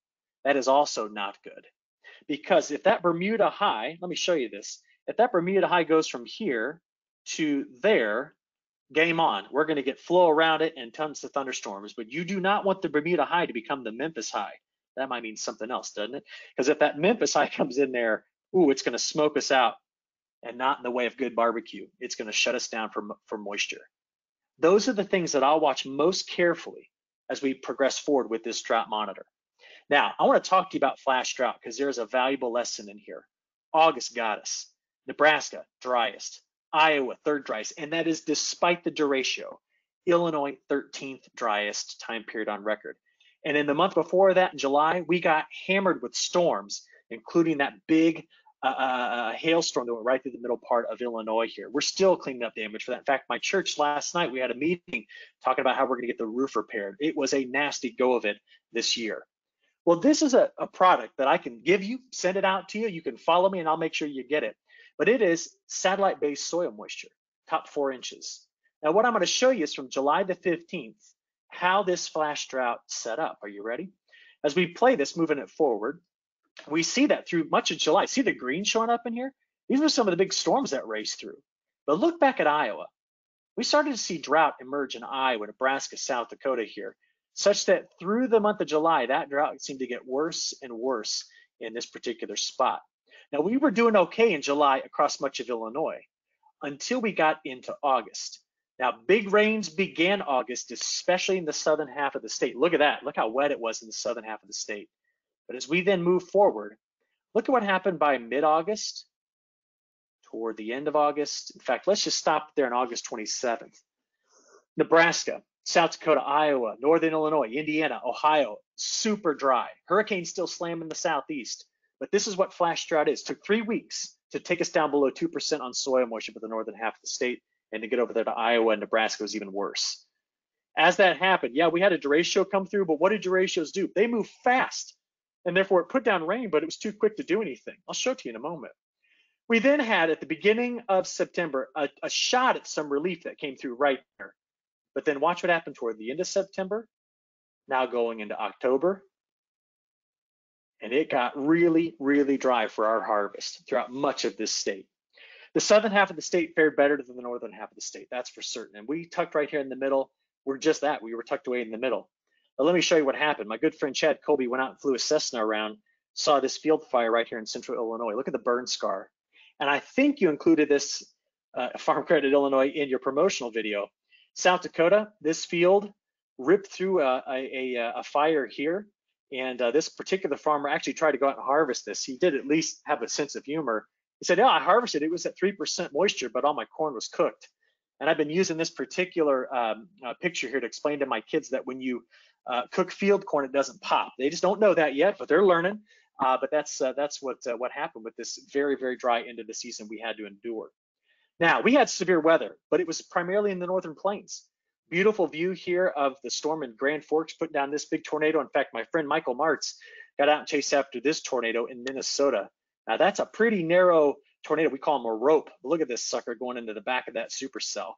that is also not good. Because if that Bermuda high, let me show you this. If that Bermuda high goes from here to there, game on. We're going to get flow around it and tons of thunderstorms. But you do not want the Bermuda high to become the Memphis high that might mean something else, doesn't it? Because if that Memphis high comes in there, ooh, it's going to smoke us out and not in the way of good barbecue. It's going to shut us down for, for moisture. Those are the things that I'll watch most carefully as we progress forward with this drought monitor. Now, I want to talk to you about flash drought because there's a valuable lesson in here. August got us. Nebraska, driest. Iowa, third driest. And that is despite the derecho. Illinois, 13th driest time period on record. And in the month before that, in July, we got hammered with storms, including that big a, a, a, hailstorm that went right through the middle part of Illinois here. We're still cleaning up damage for that. In fact, my church last night, we had a meeting talking about how we're gonna get the roof repaired. It was a nasty go of it this year. Well, this is a, a product that I can give you, send it out to you. You can follow me and I'll make sure you get it. But it is satellite-based soil moisture, top four inches. Now, what I'm gonna show you is from July the 15th, how this flash drought set up. Are you ready? As we play this, moving it forward, we see that through much of July. See the green showing up in here? These were some of the big storms that raced through. But look back at Iowa. We started to see drought emerge in Iowa, Nebraska, South Dakota here, such that through the month of July, that drought seemed to get worse and worse in this particular spot. Now, we were doing okay in July across much of Illinois until we got into August. Now, big rains began August, especially in the southern half of the state. Look at that. Look how wet it was in the southern half of the state. But as we then move forward, look at what happened by mid-August, toward the end of August. In fact, let's just stop there on August 27th. Nebraska, South Dakota, Iowa, Northern Illinois, Indiana, Ohio, super dry. Hurricanes still slamming the southeast. But this is what flash drought is. Took three weeks to take us down below 2% on soil moisture for the northern half of the state. And to get over there to Iowa and Nebraska was even worse. As that happened, yeah, we had a derecho come through, but what did derechos do? They move fast and therefore it put down rain, but it was too quick to do anything. I'll show it to you in a moment. We then had at the beginning of September a, a shot at some relief that came through right there. But then watch what happened toward the end of September, now going into October. And it got really, really dry for our harvest throughout much of this state. The southern half of the state fared better than the northern half of the state, that's for certain. And we tucked right here in the middle. We're just that, we were tucked away in the middle. But let me show you what happened. My good friend Chad Colby went out and flew a Cessna around, saw this field fire right here in central Illinois. Look at the burn scar. And I think you included this uh, Farm Credit Illinois in your promotional video. South Dakota, this field ripped through a, a, a, fire here. And uh, this particular farmer actually tried to go out and harvest this. He did at least have a sense of humor. He said, yeah, I harvested. It was at 3% moisture, but all my corn was cooked. And I've been using this particular um, uh, picture here to explain to my kids that when you uh, cook field corn, it doesn't pop. They just don't know that yet, but they're learning. Uh, but that's uh, that's what uh, what happened with this very very dry end of the season we had to endure. Now we had severe weather, but it was primarily in the northern plains. Beautiful view here of the storm in Grand Forks putting down this big tornado. In fact, my friend Michael Martz got out and chased after this tornado in Minnesota. Now that's a pretty narrow tornado. We call them a rope. Look at this sucker going into the back of that supercell.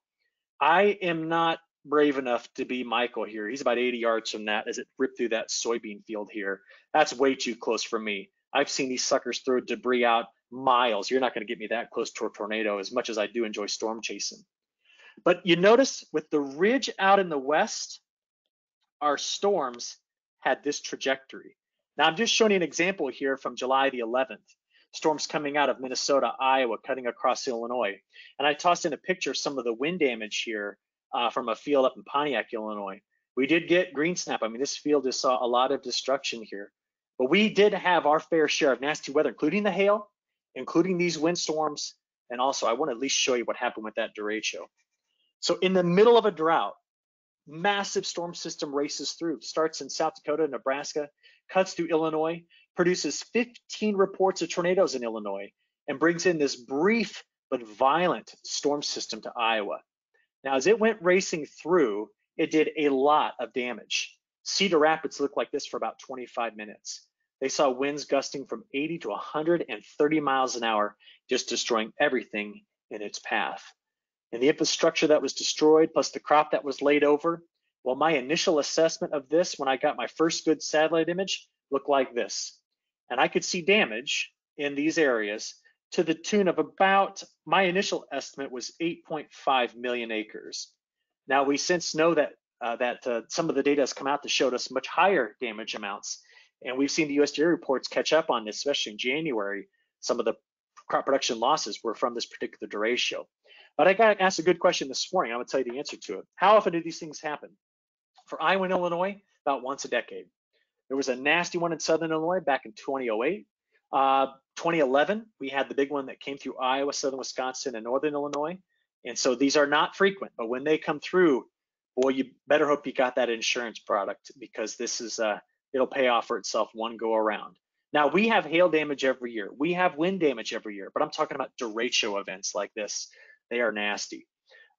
I am not brave enough to be Michael here. He's about 80 yards from that as it ripped through that soybean field here. That's way too close for me. I've seen these suckers throw debris out miles. You're not going to get me that close to a tornado as much as I do enjoy storm chasing. But you notice with the ridge out in the west, our storms had this trajectory. Now I'm just showing you an example here from July the 11th. Storms coming out of Minnesota, Iowa, cutting across Illinois. And I tossed in a picture of some of the wind damage here uh, from a field up in Pontiac, Illinois. We did get green snap. I mean, this field just saw a lot of destruction here. But we did have our fair share of nasty weather, including the hail, including these windstorms. And also, I want to at least show you what happened with that derecho. So in the middle of a drought, massive storm system races through, starts in South Dakota, Nebraska, cuts through Illinois, produces 15 reports of tornadoes in Illinois, and brings in this brief but violent storm system to Iowa. Now, as it went racing through, it did a lot of damage. Cedar Rapids looked like this for about 25 minutes. They saw winds gusting from 80 to 130 miles an hour, just destroying everything in its path. And the infrastructure that was destroyed, plus the crop that was laid over, well, my initial assessment of this when I got my first good satellite image looked like this. And I could see damage in these areas to the tune of about, my initial estimate was 8.5 million acres. Now we since know that uh, that uh, some of the data has come out that showed us much higher damage amounts. And we've seen the USDA reports catch up on this, especially in January. Some of the crop production losses were from this particular derecho. But I got asked a good question this morning. I'm gonna tell you the answer to it. How often do these things happen? For Iowa and Illinois, about once a decade. There was a nasty one in Southern Illinois back in 2008. Uh, 2011, we had the big one that came through Iowa, Southern Wisconsin, and Northern Illinois. And so these are not frequent, but when they come through, boy, you better hope you got that insurance product because this is uh, it'll pay off for itself one go around. Now we have hail damage every year. We have wind damage every year, but I'm talking about derecho events like this. They are nasty.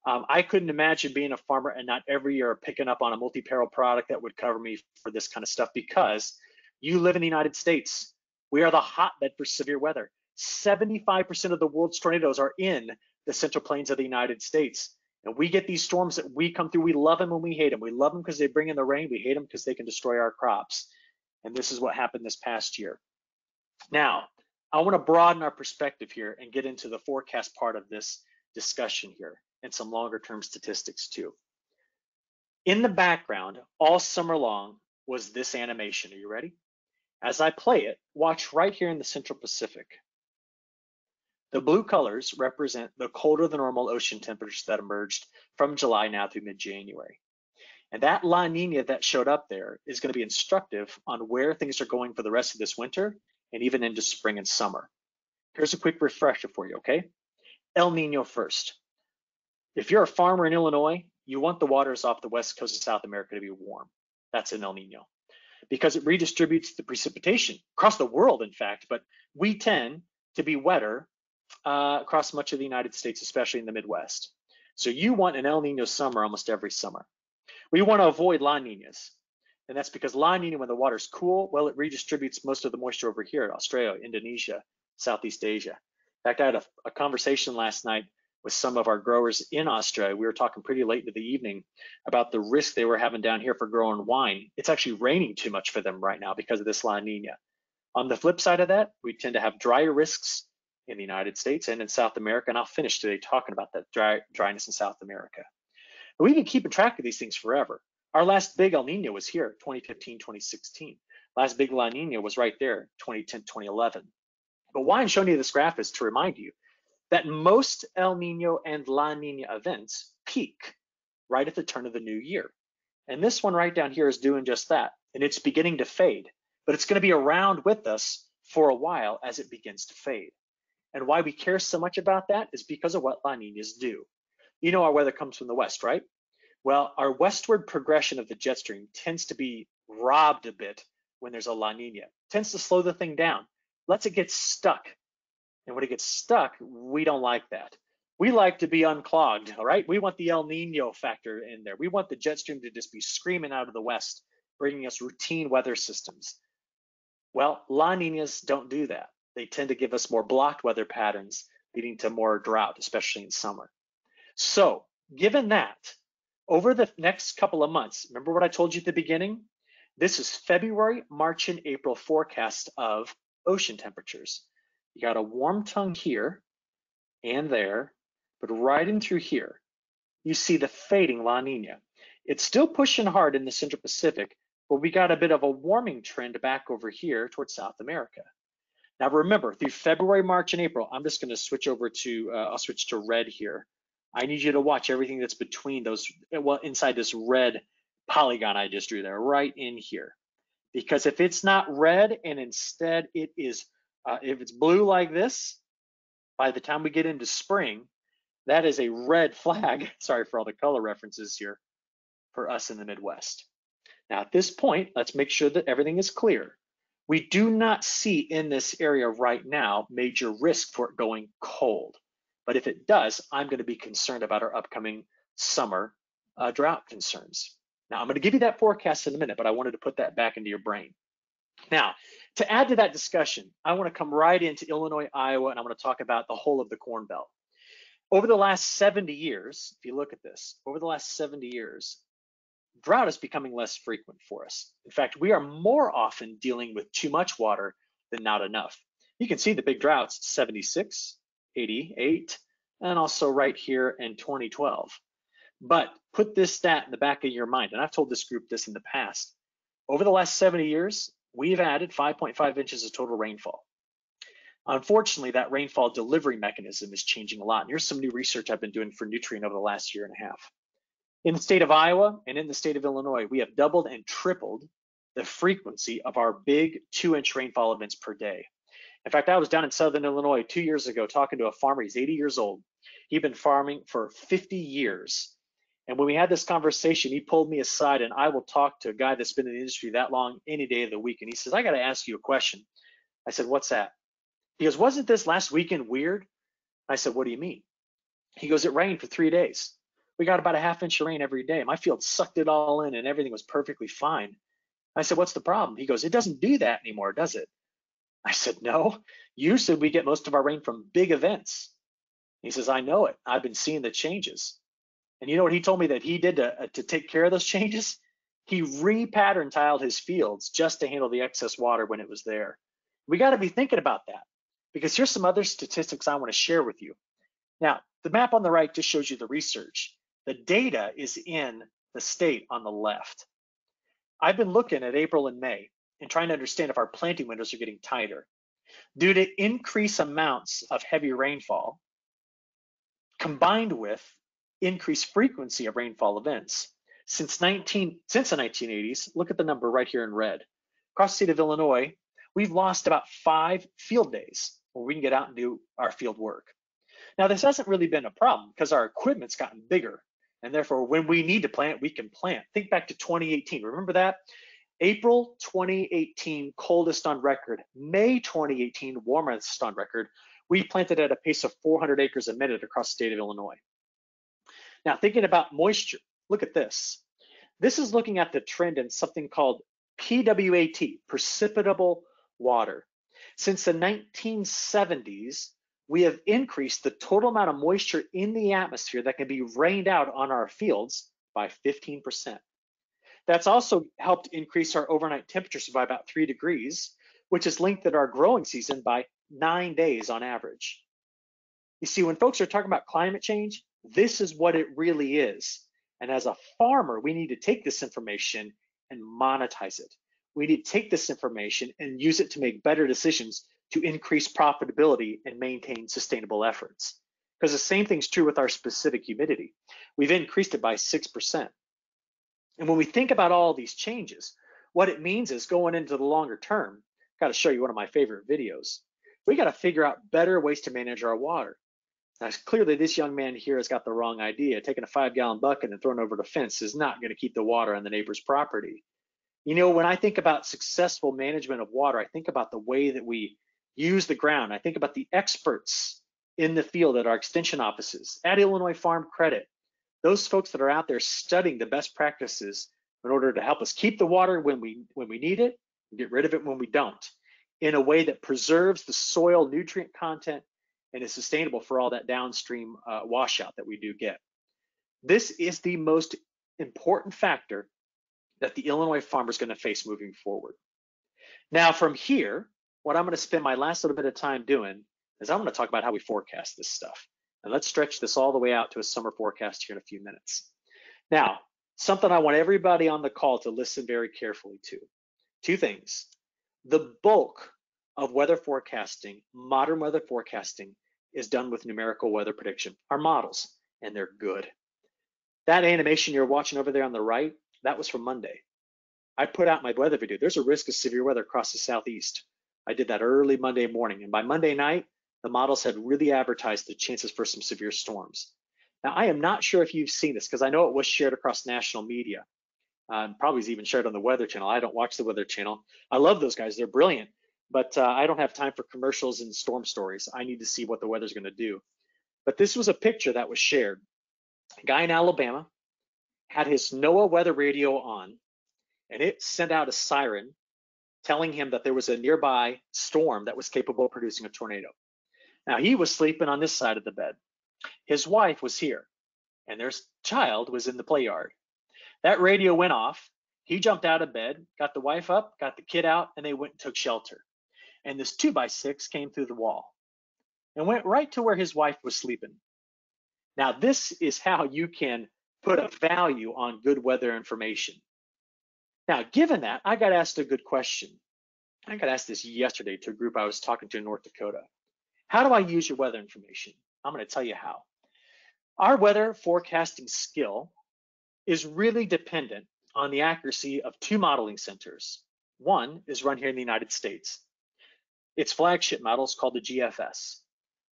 Um, I couldn't imagine being a farmer and not every year picking up on a multi-peril product that would cover me for this kind of stuff because you live in the United States. We are the hotbed for severe weather. 75% of the world's tornadoes are in the central plains of the United States. And we get these storms that we come through. We love them and we hate them. We love them because they bring in the rain. We hate them because they can destroy our crops. And this is what happened this past year. Now, I want to broaden our perspective here and get into the forecast part of this discussion here and some longer term statistics too. In the background, all summer long, was this animation. Are you ready? As I play it, watch right here in the Central Pacific. The blue colors represent the colder than normal ocean temperatures that emerged from July now through mid-January. And that La Nina that showed up there is going to be instructive on where things are going for the rest of this winter and even into spring and summer. Here's a quick refresher for you, okay? El Nino first. If you're a farmer in Illinois, you want the waters off the west coast of South America to be warm. That's an El Nino because it redistributes the precipitation across the world, in fact, but we tend to be wetter uh, across much of the United States, especially in the Midwest. So you want an El Nino summer almost every summer. We want to avoid La Ninas. And that's because La Nina, when the water's cool, well, it redistributes most of the moisture over here, Australia, Indonesia, Southeast Asia. In fact, I had a, a conversation last night with some of our growers in Australia. We were talking pretty late into the evening about the risk they were having down here for growing wine. It's actually raining too much for them right now because of this La Nina. On the flip side of that, we tend to have drier risks in the United States and in South America. And I'll finish today talking about that dry, dryness in South America. We've been keeping track of these things forever. Our last big El Nino was here, 2015, 2016. Last big La Nina was right there, 2010, 2011. But why I'm showing you this graph is to remind you that most El Nino and La Nina events peak right at the turn of the new year. And this one right down here is doing just that. And it's beginning to fade, but it's going to be around with us for a while as it begins to fade. And why we care so much about that is because of what La Ninas do. You know our weather comes from the west, right? Well, our westward progression of the jet stream tends to be robbed a bit when there's a La Nina. Tends to slow the thing down, lets it get stuck and when it gets stuck, we don't like that. We like to be unclogged, all right? We want the El Nino factor in there. We want the jet stream to just be screaming out of the west, bringing us routine weather systems. Well, La Ninas don't do that. They tend to give us more blocked weather patterns, leading to more drought, especially in summer. So, given that, over the next couple of months, remember what I told you at the beginning? This is February, March, and April forecast of ocean temperatures. You got a warm tongue here and there, but right in through here, you see the fading La Nina. It's still pushing hard in the Central Pacific, but we got a bit of a warming trend back over here towards South America. Now remember, through February, March, and April, I'm just going to switch over to, uh, I'll switch to red here. I need you to watch everything that's between those, well, inside this red polygon I just drew there, right in here. Because if it's not red and instead it is uh, if it's blue like this, by the time we get into spring, that is a red flag. Sorry for all the color references here for us in the Midwest. Now at this point, let's make sure that everything is clear. We do not see in this area right now major risk for it going cold. But if it does, I'm going to be concerned about our upcoming summer uh, drought concerns. Now, I'm going to give you that forecast in a minute, but I wanted to put that back into your brain. Now, to add to that discussion, I want to come right into Illinois, Iowa, and I'm to talk about the whole of the Corn Belt. Over the last 70 years, if you look at this, over the last 70 years, drought is becoming less frequent for us. In fact, we are more often dealing with too much water than not enough. You can see the big droughts 76, 88, and also right here in 2012. But put this stat in the back of your mind, and I've told this group this in the past. Over the last 70 years, we've added 5.5 inches of total rainfall. Unfortunately, that rainfall delivery mechanism is changing a lot. And here's some new research I've been doing for Nutrien over the last year and a half. In the state of Iowa and in the state of Illinois, we have doubled and tripled the frequency of our big two inch rainfall events per day. In fact, I was down in Southern Illinois two years ago talking to a farmer. He's 80 years old. He'd been farming for 50 years. And when we had this conversation, he pulled me aside and I will talk to a guy that's been in the industry that long any day of the week. And he says, I got to ask you a question. I said, what's that? He goes, wasn't this last weekend weird? I said, what do you mean? He goes, it rained for three days. We got about a half inch of rain every day. My field sucked it all in and everything was perfectly fine. I said, what's the problem? He goes, it doesn't do that anymore, does it? I said, no. You said we get most of our rain from big events. He says, I know it. I've been seeing the changes. And you know what he told me that he did to, uh, to take care of those changes? He repattern tiled his fields just to handle the excess water when it was there. We got to be thinking about that because here's some other statistics I want to share with you. Now, the map on the right just shows you the research. The data is in the state on the left. I've been looking at April and May and trying to understand if our planting windows are getting tighter. Due to increased amounts of heavy rainfall, combined with increased frequency of rainfall events. Since 19 since the 1980s, look at the number right here in red. Across the state of Illinois, we've lost about five field days where we can get out and do our field work. Now, this hasn't really been a problem because our equipment's gotten bigger, and therefore, when we need to plant, we can plant. Think back to 2018. Remember that? April 2018, coldest on record. May 2018, warmest on record we planted at a pace of 400 acres a minute across the state of Illinois. Now, thinking about moisture, look at this. This is looking at the trend in something called PWAT, precipitable water. Since the 1970s, we have increased the total amount of moisture in the atmosphere that can be rained out on our fields by 15%. That's also helped increase our overnight temperatures by about three degrees, which has lengthened our growing season by nine days on average. You see, when folks are talking about climate change, this is what it really is. And as a farmer, we need to take this information and monetize it. We need to take this information and use it to make better decisions to increase profitability and maintain sustainable efforts. Because the same thing's true with our specific humidity. We've increased it by 6%. And when we think about all these changes, what it means is going into the longer term, got to show you one of my favorite videos we got to figure out better ways to manage our water. Now, clearly, this young man here has got the wrong idea. Taking a five gallon bucket and throwing over the fence is not going to keep the water on the neighbor's property. You know, when I think about successful management of water, I think about the way that we use the ground. I think about the experts in the field at our extension offices, at Illinois Farm Credit, those folks that are out there studying the best practices in order to help us keep the water when we when we need it, and get rid of it when we don't in a way that preserves the soil nutrient content and is sustainable for all that downstream uh, washout that we do get. This is the most important factor that the Illinois farmer is going to face moving forward. Now, from here, what I'm going to spend my last little bit of time doing is I'm going to talk about how we forecast this stuff. And let's stretch this all the way out to a summer forecast here in a few minutes. Now, something I want everybody on the call to listen very carefully to. Two things. The bulk of weather forecasting, modern weather forecasting, is done with numerical weather prediction, our models, and they're good. That animation you're watching over there on the right, that was from Monday. I put out my weather video. There's a risk of severe weather across the southeast. I did that early Monday morning, and by Monday night, the models had really advertised the chances for some severe storms. Now, I am not sure if you've seen this because I know it was shared across national media uh, probably is even shared on the Weather Channel. I don't watch the Weather Channel. I love those guys; they're brilliant. But uh, I don't have time for commercials and storm stories. I need to see what the weather's going to do. But this was a picture that was shared. A guy in Alabama had his NOAA weather radio on, and it sent out a siren telling him that there was a nearby storm that was capable of producing a tornado. Now he was sleeping on this side of the bed. His wife was here, and their child was in the play yard. That radio went off. He jumped out of bed, got the wife up, got the kid out, and they went and took shelter. And this two by six came through the wall and went right to where his wife was sleeping. Now, this is how you can put a value on good weather information. Now, given that, I got asked a good question. I got asked this yesterday to a group I was talking to in North Dakota. How do I use your weather information? I'm going to tell you how. Our weather forecasting skill is really dependent on the accuracy of two modeling centers. One is run here in the United States. Its flagship model is called the GFS.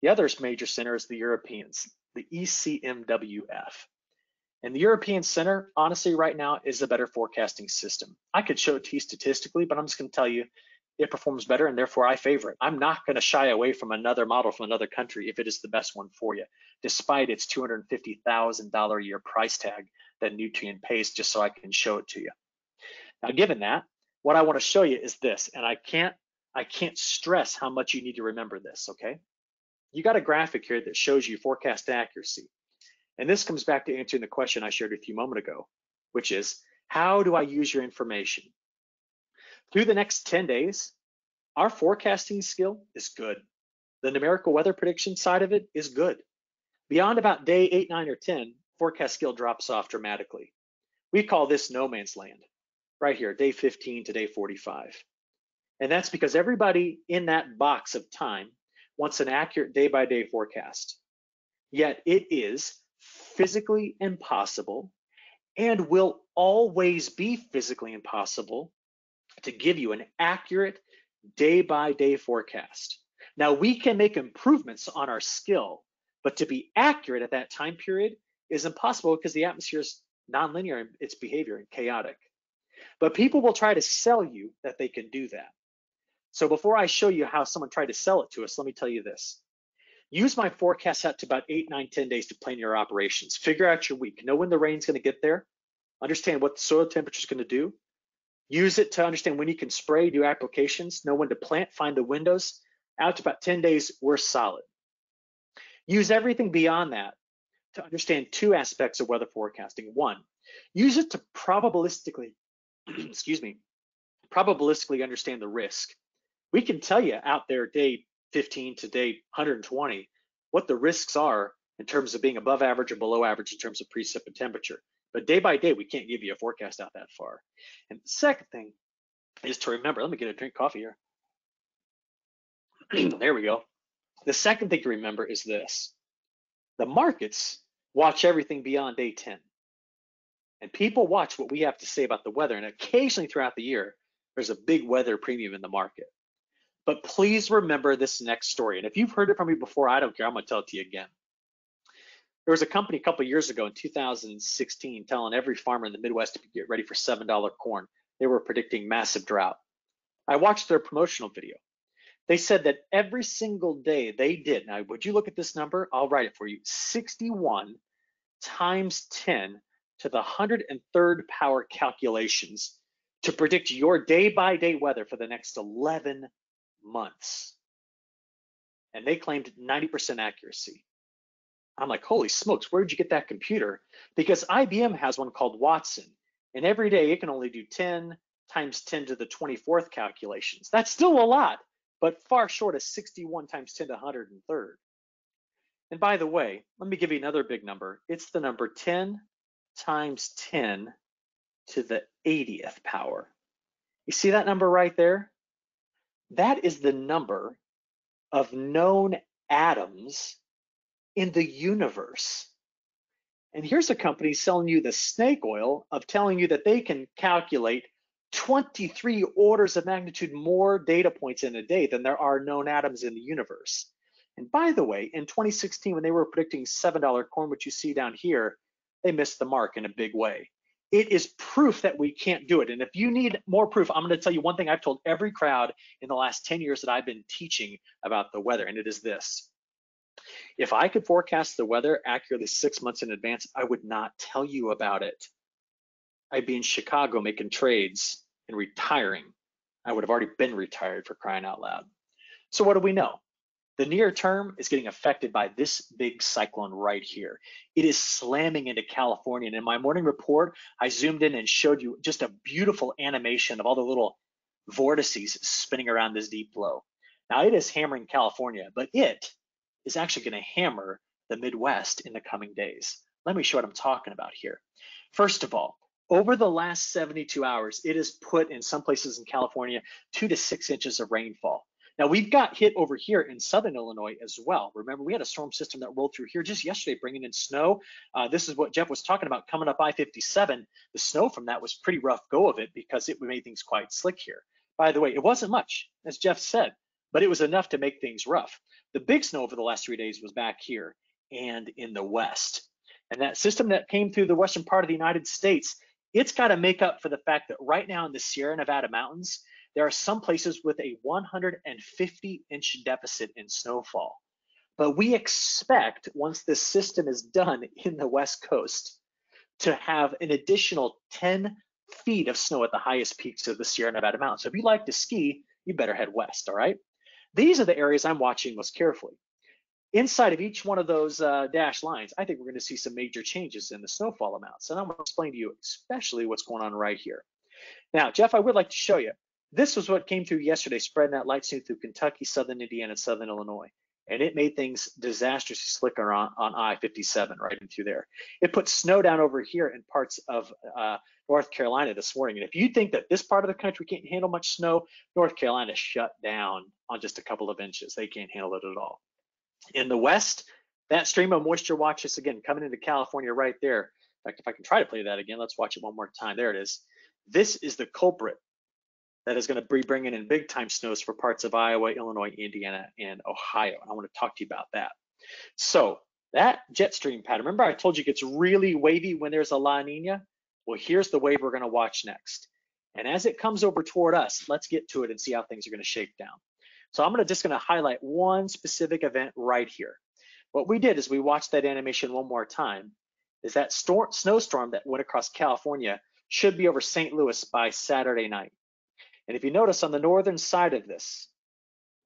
The other major center is the Europeans, the ECMWF. And the European Center, honestly, right now is a better forecasting system. I could show you statistically, but I'm just going to tell you it performs better and therefore I favor it. I'm not going to shy away from another model from another country if it is the best one for you, despite its $250,000 a year price tag that Nutrien pays just so I can show it to you. Now, given that, what I want to show you is this, and I can't I can't stress how much you need to remember this, okay? You got a graphic here that shows you forecast accuracy. And this comes back to answering the question I shared with you a moment ago, which is, how do I use your information? Through the next 10 days, our forecasting skill is good. The numerical weather prediction side of it is good. Beyond about day 8, 9, or 10, forecast skill drops off dramatically. We call this no man's land, right here, day 15 to day 45. And that's because everybody in that box of time wants an accurate day by day forecast. Yet it is physically impossible and will always be physically impossible to give you an accurate day by day forecast. Now, we can make improvements on our skill, but to be accurate at that time period is impossible because the atmosphere is nonlinear in its behavior and chaotic. But people will try to sell you that they can do that. So before I show you how someone tried to sell it to us, let me tell you this. Use my forecast out to about eight, nine, 10 days to plan your operations. Figure out your week. Know when the rain's going to get there. Understand what the soil temperature is going to do. Use it to understand when you can spray, do applications, know when to plant, find the windows. Out to about 10 days, we're solid. Use everything beyond that to understand two aspects of weather forecasting. One, use it to probabilistically, excuse me, probabilistically understand the risk. We can tell you out there day 15 to day 120 what the risks are in terms of being above average or below average in terms of precip and temperature. But day by day, we can't give you a forecast out that far. And the second thing is to remember, let me get a drink of coffee here. there we go. The second thing to remember is this. The markets watch everything beyond day 10. And people watch what we have to say about the weather. And occasionally throughout the year, there's a big weather premium in the market. But please remember this next story. And if you've heard it from me before, I don't care. I'm going to tell it to you again. There was a company a couple years ago in 2016 telling every farmer in the Midwest to get ready for $7 corn. They were predicting massive drought. I watched their promotional video. They said that every single day they did. Now, would you look at this number? I'll write it for you 61 times 10 to the 103rd power calculations to predict your day by day weather for the next 11 months. And they claimed 90% accuracy. I'm like, holy smokes, where'd you get that computer? Because IBM has one called Watson, and every day it can only do 10 times 10 to the 24th calculations. That's still a lot, but far short of 61 times 10 to the 103rd. And by the way, let me give you another big number. It's the number 10 times 10 to the 80th power. You see that number right there? That is the number of known atoms in the universe. And here's a company selling you the snake oil of telling you that they can calculate 23 orders of magnitude more data points in a day than there are known atoms in the universe. And by the way, in 2016, when they were predicting $7 corn, which you see down here, they missed the mark in a big way. It is proof that we can't do it. And if you need more proof, I'm going to tell you one thing I've told every crowd in the last 10 years that I've been teaching about the weather, and it is this if I could forecast the weather accurately six months in advance, I would not tell you about it. I'd be in Chicago making trades and retiring. I would have already been retired for crying out loud. So what do we know? The near term is getting affected by this big cyclone right here. It is slamming into California. And in my morning report, I zoomed in and showed you just a beautiful animation of all the little vortices spinning around this deep low. Now it is hammering California, but it is actually going to hammer the Midwest in the coming days. Let me show what I'm talking about here. First of all, over the last 72 hours, it has put in some places in California two to six inches of rainfall. Now we've got hit over here in southern Illinois as well. Remember, we had a storm system that rolled through here just yesterday, bringing in snow. Uh, this is what Jeff was talking about coming up I-57. The snow from that was pretty rough go of it because it made things quite slick here. By the way, it wasn't much, as Jeff said, but it was enough to make things rough. The big snow over the last three days was back here and in the west. And that system that came through the western part of the United States, it's got to make up for the fact that right now in the Sierra Nevada mountains, there are some places with a 150 inch deficit in snowfall. But we expect once this system is done in the West Coast to have an additional 10 feet of snow at the highest peaks of the Sierra Nevada mountains. So if you like to ski, you better head west, all right? These are the areas I'm watching most carefully. Inside of each one of those uh, dashed lines, I think we're going to see some major changes in the snowfall amounts. And I'm to explain to you especially what's going on right here. Now, Jeff, I would like to show you. This was what came through yesterday, spreading that light snow through Kentucky, southern Indiana, and southern Illinois. And it made things disastrously slicker on, on I-57 right in through there. It put snow down over here in parts of uh, North Carolina this morning. And if you think that this part of the country can't handle much snow, North Carolina shut down on just a couple of inches. They can't handle it at all. In the west, that stream of moisture, watch this again, coming into California right there. In fact, if I can try to play that again, let's watch it one more time. There it is. This is the culprit that is going to be bringing in big time snows for parts of Iowa, Illinois, Indiana, and Ohio. And I want to talk to you about that. So that jet stream pattern, remember I told you it gets really wavy when there's a La Nina? Well, here's the wave we're going to watch next. And as it comes over toward us, let's get to it and see how things are going to shake down. So I'm gonna just gonna highlight one specific event right here. What we did is we watched that animation one more time, is that storm, snowstorm that went across California should be over St. Louis by Saturday night. And if you notice on the northern side of this,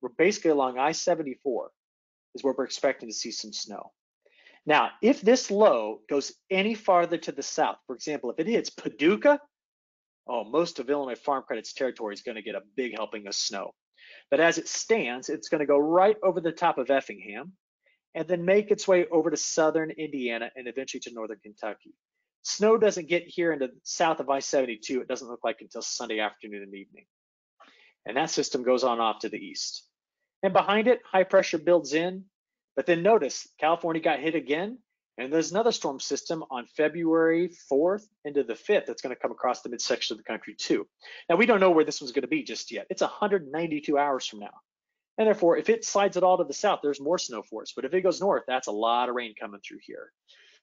we're basically along I-74 is where we're expecting to see some snow. Now, if this low goes any farther to the south, for example, if it hits Paducah, oh, most of Illinois Farm Credit's territory is gonna get a big helping of snow. But as it stands, it's going to go right over the top of Effingham and then make its way over to southern Indiana and eventually to northern Kentucky. Snow doesn't get here into south of I-72, it doesn't look like until Sunday afternoon and evening. And that system goes on off to the east. And behind it, high pressure builds in. But then notice, California got hit again and there's another storm system on February 4th into the 5th that's going to come across the midsection of the country too. Now, we don't know where this one's going to be just yet. It's 192 hours from now. And therefore, if it slides at all to the south, there's more snow for us. But if it goes north, that's a lot of rain coming through here.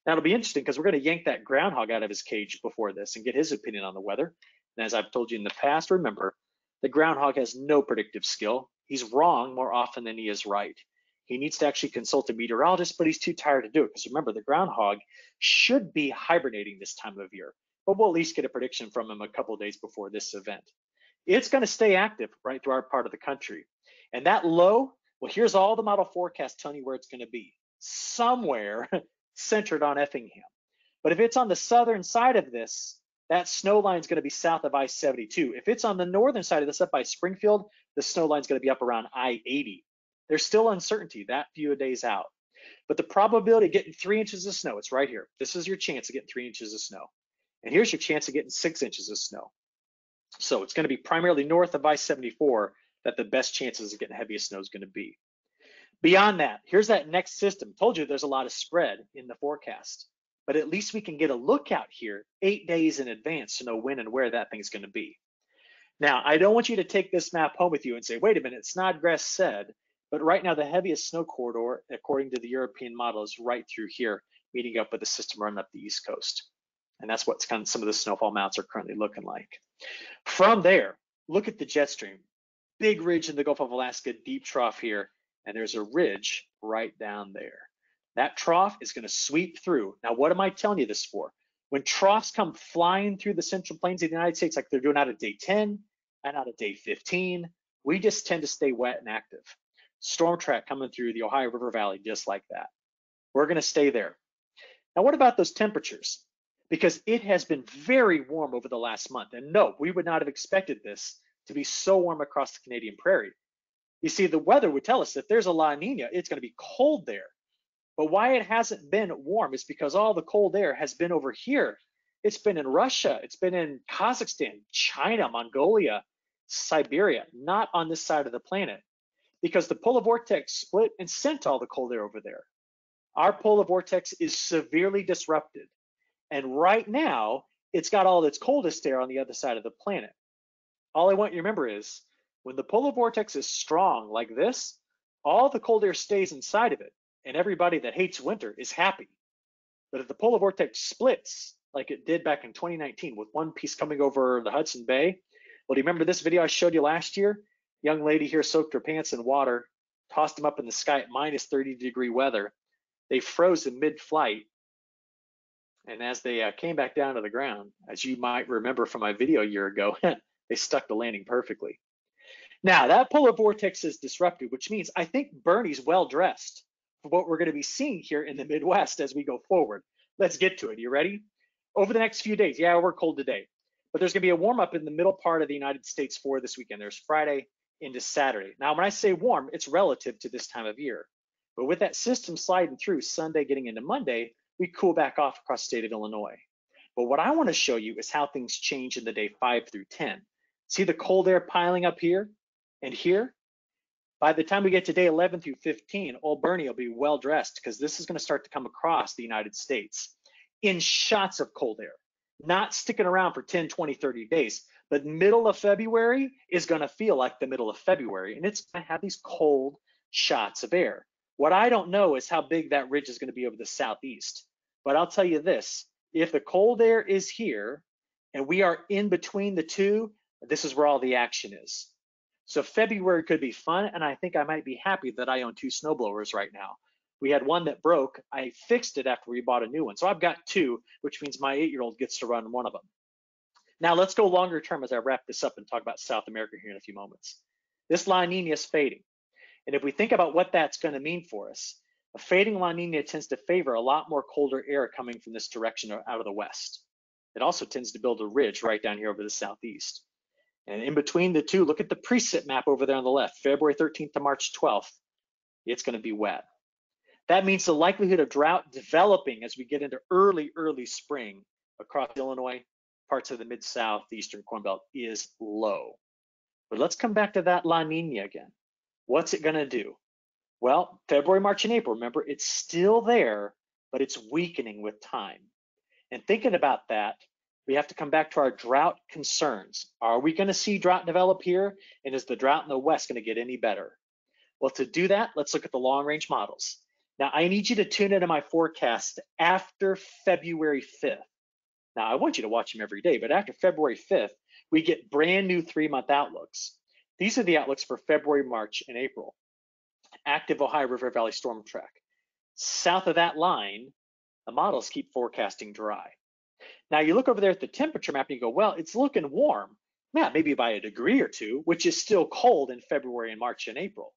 It'll be interesting because we're going to yank that groundhog out of his cage before this and get his opinion on the weather. And as I've told you in the past, remember, the groundhog has no predictive skill. He's wrong more often than he is right. He needs to actually consult a meteorologist, but he's too tired to do it because remember, the groundhog should be hibernating this time of year, but we'll at least get a prediction from him a couple days before this event. It's going to stay active right through our part of the country. And that low, well, here's all the model forecasts telling you where it's going to be somewhere centered on Effingham. But if it's on the southern side of this, that snow line is going to be south of I-72. If it's on the northern side of this up by Springfield, the snow line is going to be up around I-80. There's still uncertainty that few days out. But the probability of getting three inches of snow, it's right here. This is your chance of getting three inches of snow. And here's your chance of getting six inches of snow. So it's going to be primarily north of I-74 that the best chances of getting heaviest snow is going to be. Beyond that, here's that next system. Told you there's a lot of spread in the forecast, but at least we can get a lookout here eight days in advance to know when and where that thing's going to be. Now, I don't want you to take this map home with you and say, wait a minute, Snodgrass said but right now, the heaviest snow corridor, according to the European model, is right through here, meeting up with the system running up the East Coast. And that's what kind of some of the snowfall mounts are currently looking like. From there, look at the jet stream. Big ridge in the Gulf of Alaska, deep trough here, and there's a ridge right down there. That trough is going to sweep through. Now, what am I telling you this for? When troughs come flying through the central plains of the United States, like they're doing out of day 10 and out of day 15, we just tend to stay wet and active storm track coming through the Ohio River Valley just like that. We're going to stay there. Now, what about those temperatures? Because it has been very warm over the last month. And no, we would not have expected this to be so warm across the Canadian prairie. You see, the weather would tell us that there's a La Nina, it's going to be cold there. But why it hasn't been warm is because all the cold air has been over here. It's been in Russia, it's been in Kazakhstan, China, Mongolia, Siberia, not on this side of the planet because the polar vortex split and sent all the cold air over there. Our polar vortex is severely disrupted. And right now, it's got all its coldest air on the other side of the planet. All I want you to remember is when the polar vortex is strong like this, all the cold air stays inside of it, and everybody that hates winter is happy. But if the polar vortex splits, like it did back in 2019, with one piece coming over the Hudson Bay, Well, do you remember this video I showed you last year? Young lady here soaked her pants in water, tossed them up in the sky at minus 30 degree weather. They froze in mid-flight. And as they uh, came back down to the ground, as you might remember from my video a year ago, they stuck the landing perfectly. Now, that polar vortex is disrupted, which means I think Bernie's well dressed for what we're going to be seeing here in the Midwest as we go forward. Let's get to it. You ready? Over the next few days, yeah, we're cold today, but there's going to be a warm up in the middle part of the United States for this weekend. There's Friday into Saturday. Now, when I say warm, it's relative to this time of year. But with that system sliding through Sunday, getting into Monday, we cool back off across the state of Illinois. But what I want to show you is how things change in the day 5 through 10. See the cold air piling up here and here? By the time we get to day 11 through 15, old Bernie will be well dressed because this is going to start to come across the United States in shots of cold air, not sticking around for 10, 20, 30 days. But middle of February is going to feel like the middle of February, and it's going to have these cold shots of air. What I don't know is how big that ridge is going to be over the southeast. But I'll tell you this if the cold air is here and we are in between the two, this is where all the action is. So February could be fun, and I think I might be happy that I own two snowblowers right now. We had one that broke. I fixed it after we bought a new one. So I've got two, which means my eight-year-old gets to run one of them. Now let's go longer term as I wrap this up and talk about South America here in a few moments. This La Nina is fading. And if we think about what that's going to mean for us, a fading La Nina tends to favor a lot more colder air coming from this direction out of the west. It also tends to build a ridge right down here over the southeast. And in between the two, look at the precip map over there on the left, February 13th to March 12th. It's going to be wet. That means the likelihood of drought developing as we get into early, early spring across Illinois, parts of the mid south, the eastern corn belt is low. But let's come back to that La Nina again. What's it going to do? Well, February, March, and April, remember, it's still there, but it's weakening with time. And thinking about that, we have to come back to our drought concerns. Are we going to see drought develop here? And is the drought in the west going to get any better? Well, to do that, let's look at the long range models. Now, I need you to tune into my forecast after February 5th. Now, I want you to watch them every day, but after February 5th, we get brand new three month outlooks. These are the outlooks for February, March, and April. Active Ohio River Valley storm track. South of that line, the models keep forecasting dry. Now you look over there at the temperature map and you go, well, it's looking warm. Yeah, maybe by a degree or two, which is still cold in February and March and April.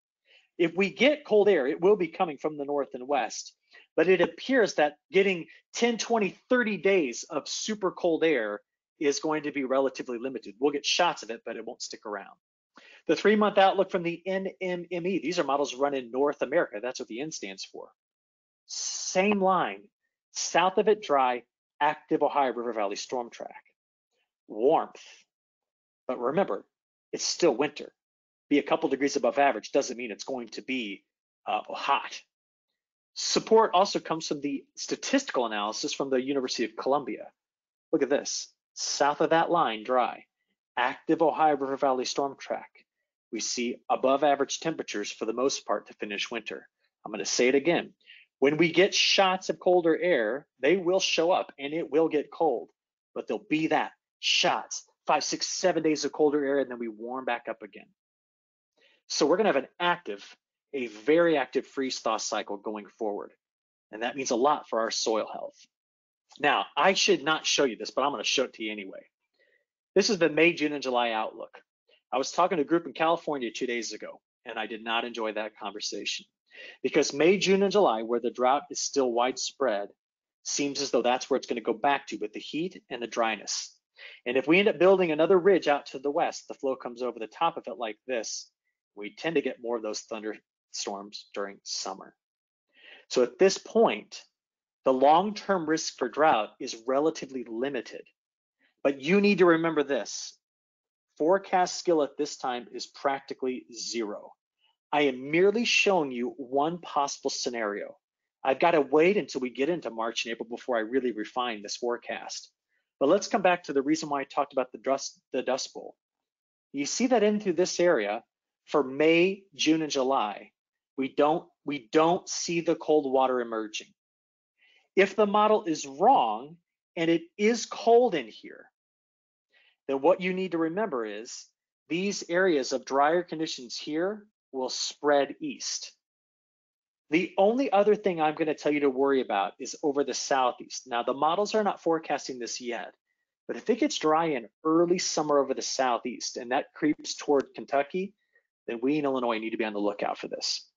If we get cold air, it will be coming from the north and west, but it appears that getting 10, 20, 30 days of super cold air is going to be relatively limited. We'll get shots of it, but it won't stick around. The three month outlook from the NMME, these are models run in North America. That's what the N stands for. Same line, south of it dry, active Ohio River Valley storm track. Warmth, but remember, it's still winter. Be a couple degrees above average doesn't mean it's going to be uh, hot. Support also comes from the statistical analysis from the University of Columbia. Look at this, south of that line, dry, active Ohio River Valley storm track we see above average temperatures for the most part to finish winter. I'm going to say it again. When we get shots of colder air, they will show up and it will get cold, but there'll be that shots, five, six, seven days of colder air, and then we warm back up again. So we're going to have an active, a very active freeze thaw cycle going forward. And that means a lot for our soil health. Now, I should not show you this, but I'm going to show it to you anyway. This is the May, June, and July outlook. I was talking to a group in California two days ago, and I did not enjoy that conversation because May, June, and July, where the drought is still widespread, seems as though that's where it's going to go back to with the heat and the dryness. And if we end up building another ridge out to the west, the flow comes over the top of it like this. We tend to get more of those thunderstorms during summer. So at this point, the long-term risk for drought is relatively limited. But you need to remember this forecast skill at this time is practically zero. I am merely showing you one possible scenario. I've got to wait until we get into March and April before I really refine this forecast. But let's come back to the reason why I talked about the dust, the dust bowl. You see that into this area for May, June, and July, we don't, we don't see the cold water emerging. If the model is wrong and it is cold in here, then what you need to remember is these areas of drier conditions here will spread east. The only other thing I'm going to tell you to worry about is over the southeast. Now, the models are not forecasting this yet, but if it gets dry in early summer over the southeast and that creeps toward Kentucky, then we in Illinois need to be on the lookout for this.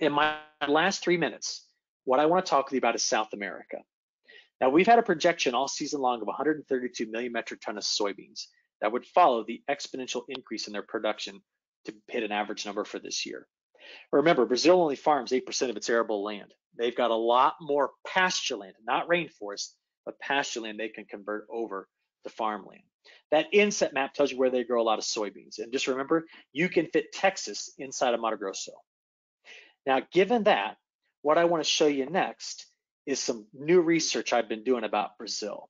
In my last three minutes, what I want to talk with you about is South America. Now, we've had a projection all season long of 132 million metric ton of soybeans that would follow the exponential increase in their production to hit an average number for this year. Remember, Brazil only farms 8% of its arable land. They've got a lot more pasture land, not rainforest, but pasture land they can convert over to farmland. That inset map tells you where they grow a lot of soybeans. And just remember, you can fit Texas inside of Mato Grosso. Now, given that, what I want to show you next is some new research I've been doing about Brazil.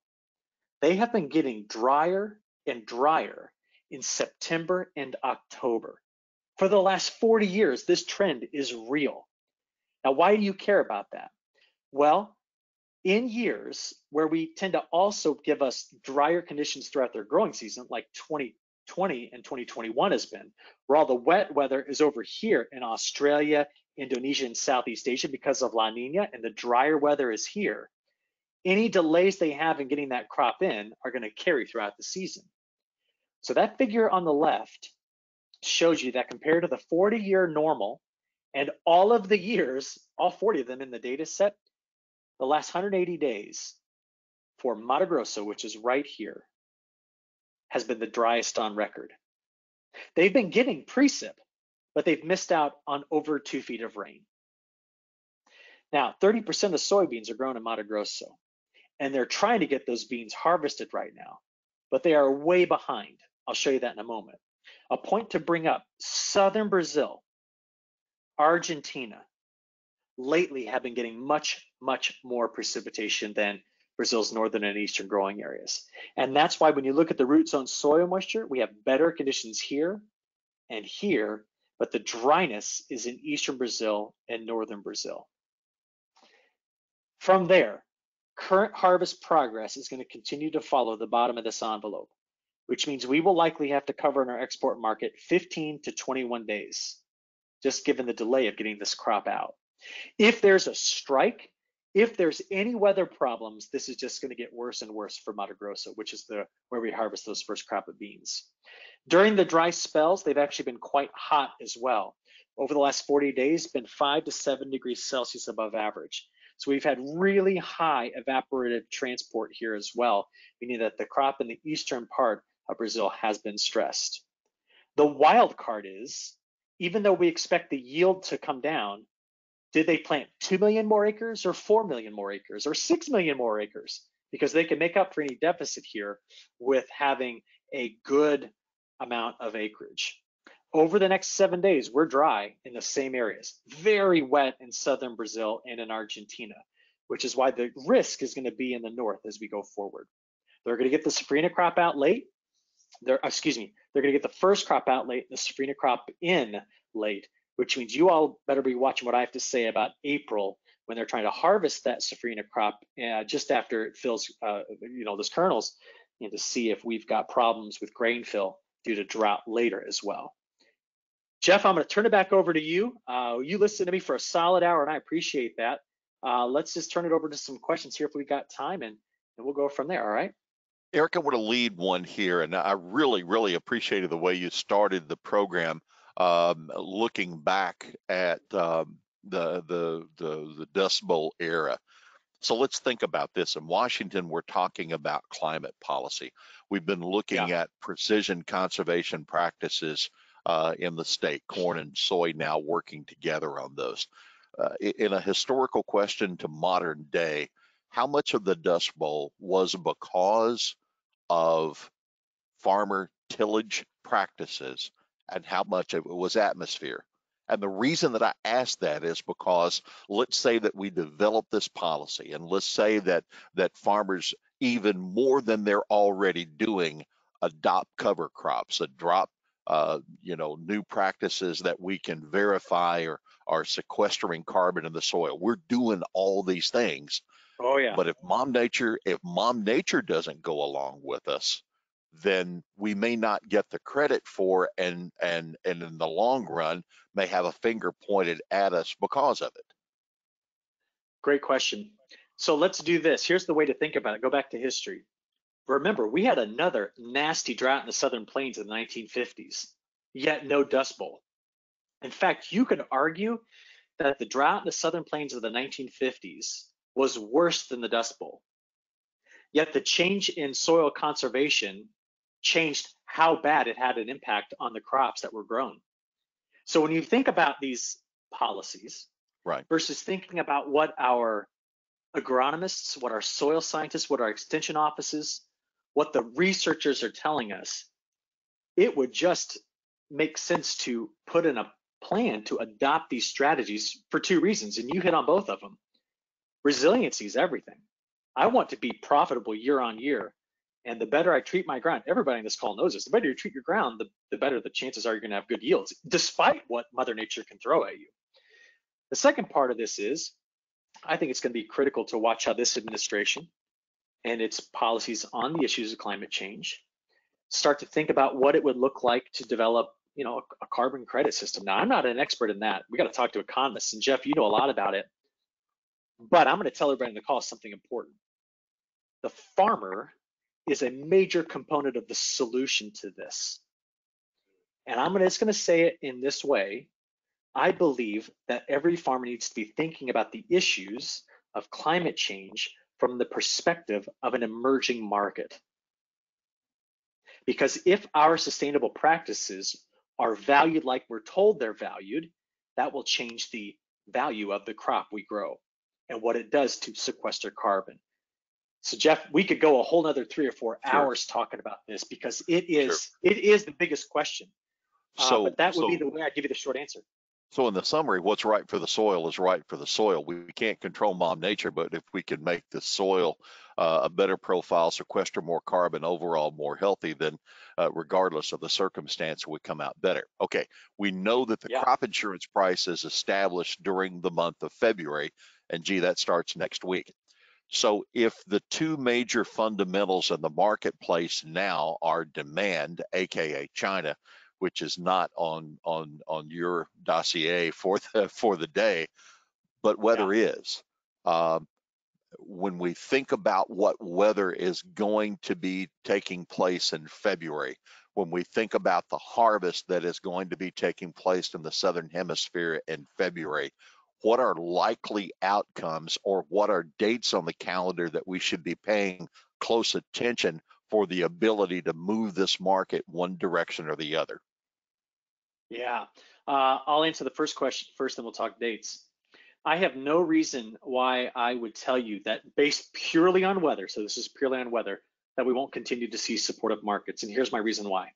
They have been getting drier and drier in September and October. For the last 40 years, this trend is real. Now, why do you care about that? Well, in years where we tend to also give us drier conditions throughout their growing season, like 2020 and 2021 has been, where all the wet weather is over here in Australia, Indonesia, and Southeast Asia because of La Nina, and the drier weather is here, any delays they have in getting that crop in are going to carry throughout the season. So that figure on the left shows you that compared to the 40 year normal and all of the years, all 40 of them in the data set, the last 180 days for Mato Grosso, which is right here, has been the driest on record. They've been getting precip, but they've missed out on over two feet of rain. Now, 30% of soybeans are grown in Mato Grosso, and they're trying to get those beans harvested right now, but they are way behind. I'll show you that in a moment. A point to bring up, southern Brazil, Argentina, lately have been getting much, much more precipitation than Brazil's northern and eastern growing areas. And that's why when you look at the root zone soil moisture, we have better conditions here and here, but the dryness is in eastern Brazil and northern Brazil. From there, current harvest progress is going to continue to follow the bottom of this envelope which means we will likely have to cover in our export market 15 to 21 days, just given the delay of getting this crop out. If there's a strike, if there's any weather problems, this is just going to get worse and worse for Mato Grosso, which is the where we harvest those first crop of beans. During the dry spells, they've actually been quite hot as well. Over the last 40 days, been five to seven degrees Celsius above average. So we've had really high evaporative transport here as well, meaning that the crop in the eastern part Brazil has been stressed. The wild card is, even though we expect the yield to come down, did they plant 2 million more acres or 4 million more acres or 6 million more acres? Because they can make up for any deficit here with having a good amount of acreage. Over the next seven days, we're dry in the same areas, very wet in southern Brazil and in Argentina, which is why the risk is going to be in the north as we go forward. They're going to get the safrinha crop out late they're excuse me, they're going to get the first crop out late, the safrinha crop in late, which means you all better be watching what I have to say about April when they're trying to harvest that safrinha crop uh, just after it fills, uh, you know, those kernels, and to see if we've got problems with grain fill due to drought later as well. Jeff, I'm going to turn it back over to you. Uh, you listened to me for a solid hour, and I appreciate that. Uh, let's just turn it over to some questions here if we got time, and, and we'll go from there. All right. Eric, I want to lead one here, and I really, really appreciated the way you started the program, um, looking back at um, the, the the the Dust Bowl era. So let's think about this. In Washington, we're talking about climate policy. We've been looking yeah. at precision conservation practices uh, in the state, corn and soy now working together on those. Uh, in a historical question to modern day, how much of the Dust Bowl was because of farmer tillage practices and how much of it was atmosphere. And the reason that I ask that is because let's say that we develop this policy and let's say that that farmers even more than they're already doing adopt cover crops, adopt uh, you know new practices that we can verify or are sequestering carbon in the soil. We're doing all these things Oh yeah. But if mom nature, if mom nature doesn't go along with us, then we may not get the credit for and and and in the long run may have a finger pointed at us because of it. Great question. So let's do this. Here's the way to think about it. Go back to history. Remember, we had another nasty drought in the southern plains in the 1950s, yet no Dust Bowl. In fact, you could argue that the drought in the southern plains of the 1950s was worse than the Dust Bowl. Yet the change in soil conservation changed how bad it had an impact on the crops that were grown. So when you think about these policies, right, versus thinking about what our agronomists, what our soil scientists, what our extension offices, what the researchers are telling us, it would just make sense to put in a plan to adopt these strategies for two reasons, and you hit on both of them. Resiliency is everything. I want to be profitable year on year. And the better I treat my ground, everybody in this call knows this, the better you treat your ground, the, the better the chances are you're going to have good yields, despite what Mother Nature can throw at you. The second part of this is I think it's going to be critical to watch how this administration and its policies on the issues of climate change start to think about what it would look like to develop you know a, a carbon credit system now i'm not an expert in that we got to talk to economists and jeff you know a lot about it but i'm going to tell everybody in the call something important the farmer is a major component of the solution to this. And I'm gonna, just going to say it in this way. I believe that every farmer needs to be thinking about the issues of climate change from the perspective of an emerging market. Because if our sustainable practices are valued like we're told they're valued, that will change the value of the crop we grow and what it does to sequester carbon. So Jeff, we could go a whole nother three or four sure. hours talking about this because it is sure. it is the biggest question. Uh, so, but that would so, be the way I give you the short answer. So in the summary, what's right for the soil is right for the soil. We, we can't control mom nature, but if we can make the soil uh, a better profile, sequester more carbon, overall more healthy, then uh, regardless of the circumstance, we come out better. Okay, we know that the yeah. crop insurance price is established during the month of February, and gee, that starts next week. So if the two major fundamentals in the marketplace now are demand, aka China, which is not on on on your dossier for the for the day, but weather yeah. is. Um, when we think about what weather is going to be taking place in February, when we think about the harvest that is going to be taking place in the southern hemisphere in February, what are likely outcomes or what are dates on the calendar that we should be paying close attention for the ability to move this market one direction or the other? Yeah, uh, I'll answer the first question first, then we'll talk dates. I have no reason why I would tell you that based purely on weather, so this is purely on weather, that we won't continue to see supportive markets. And here's my reason why.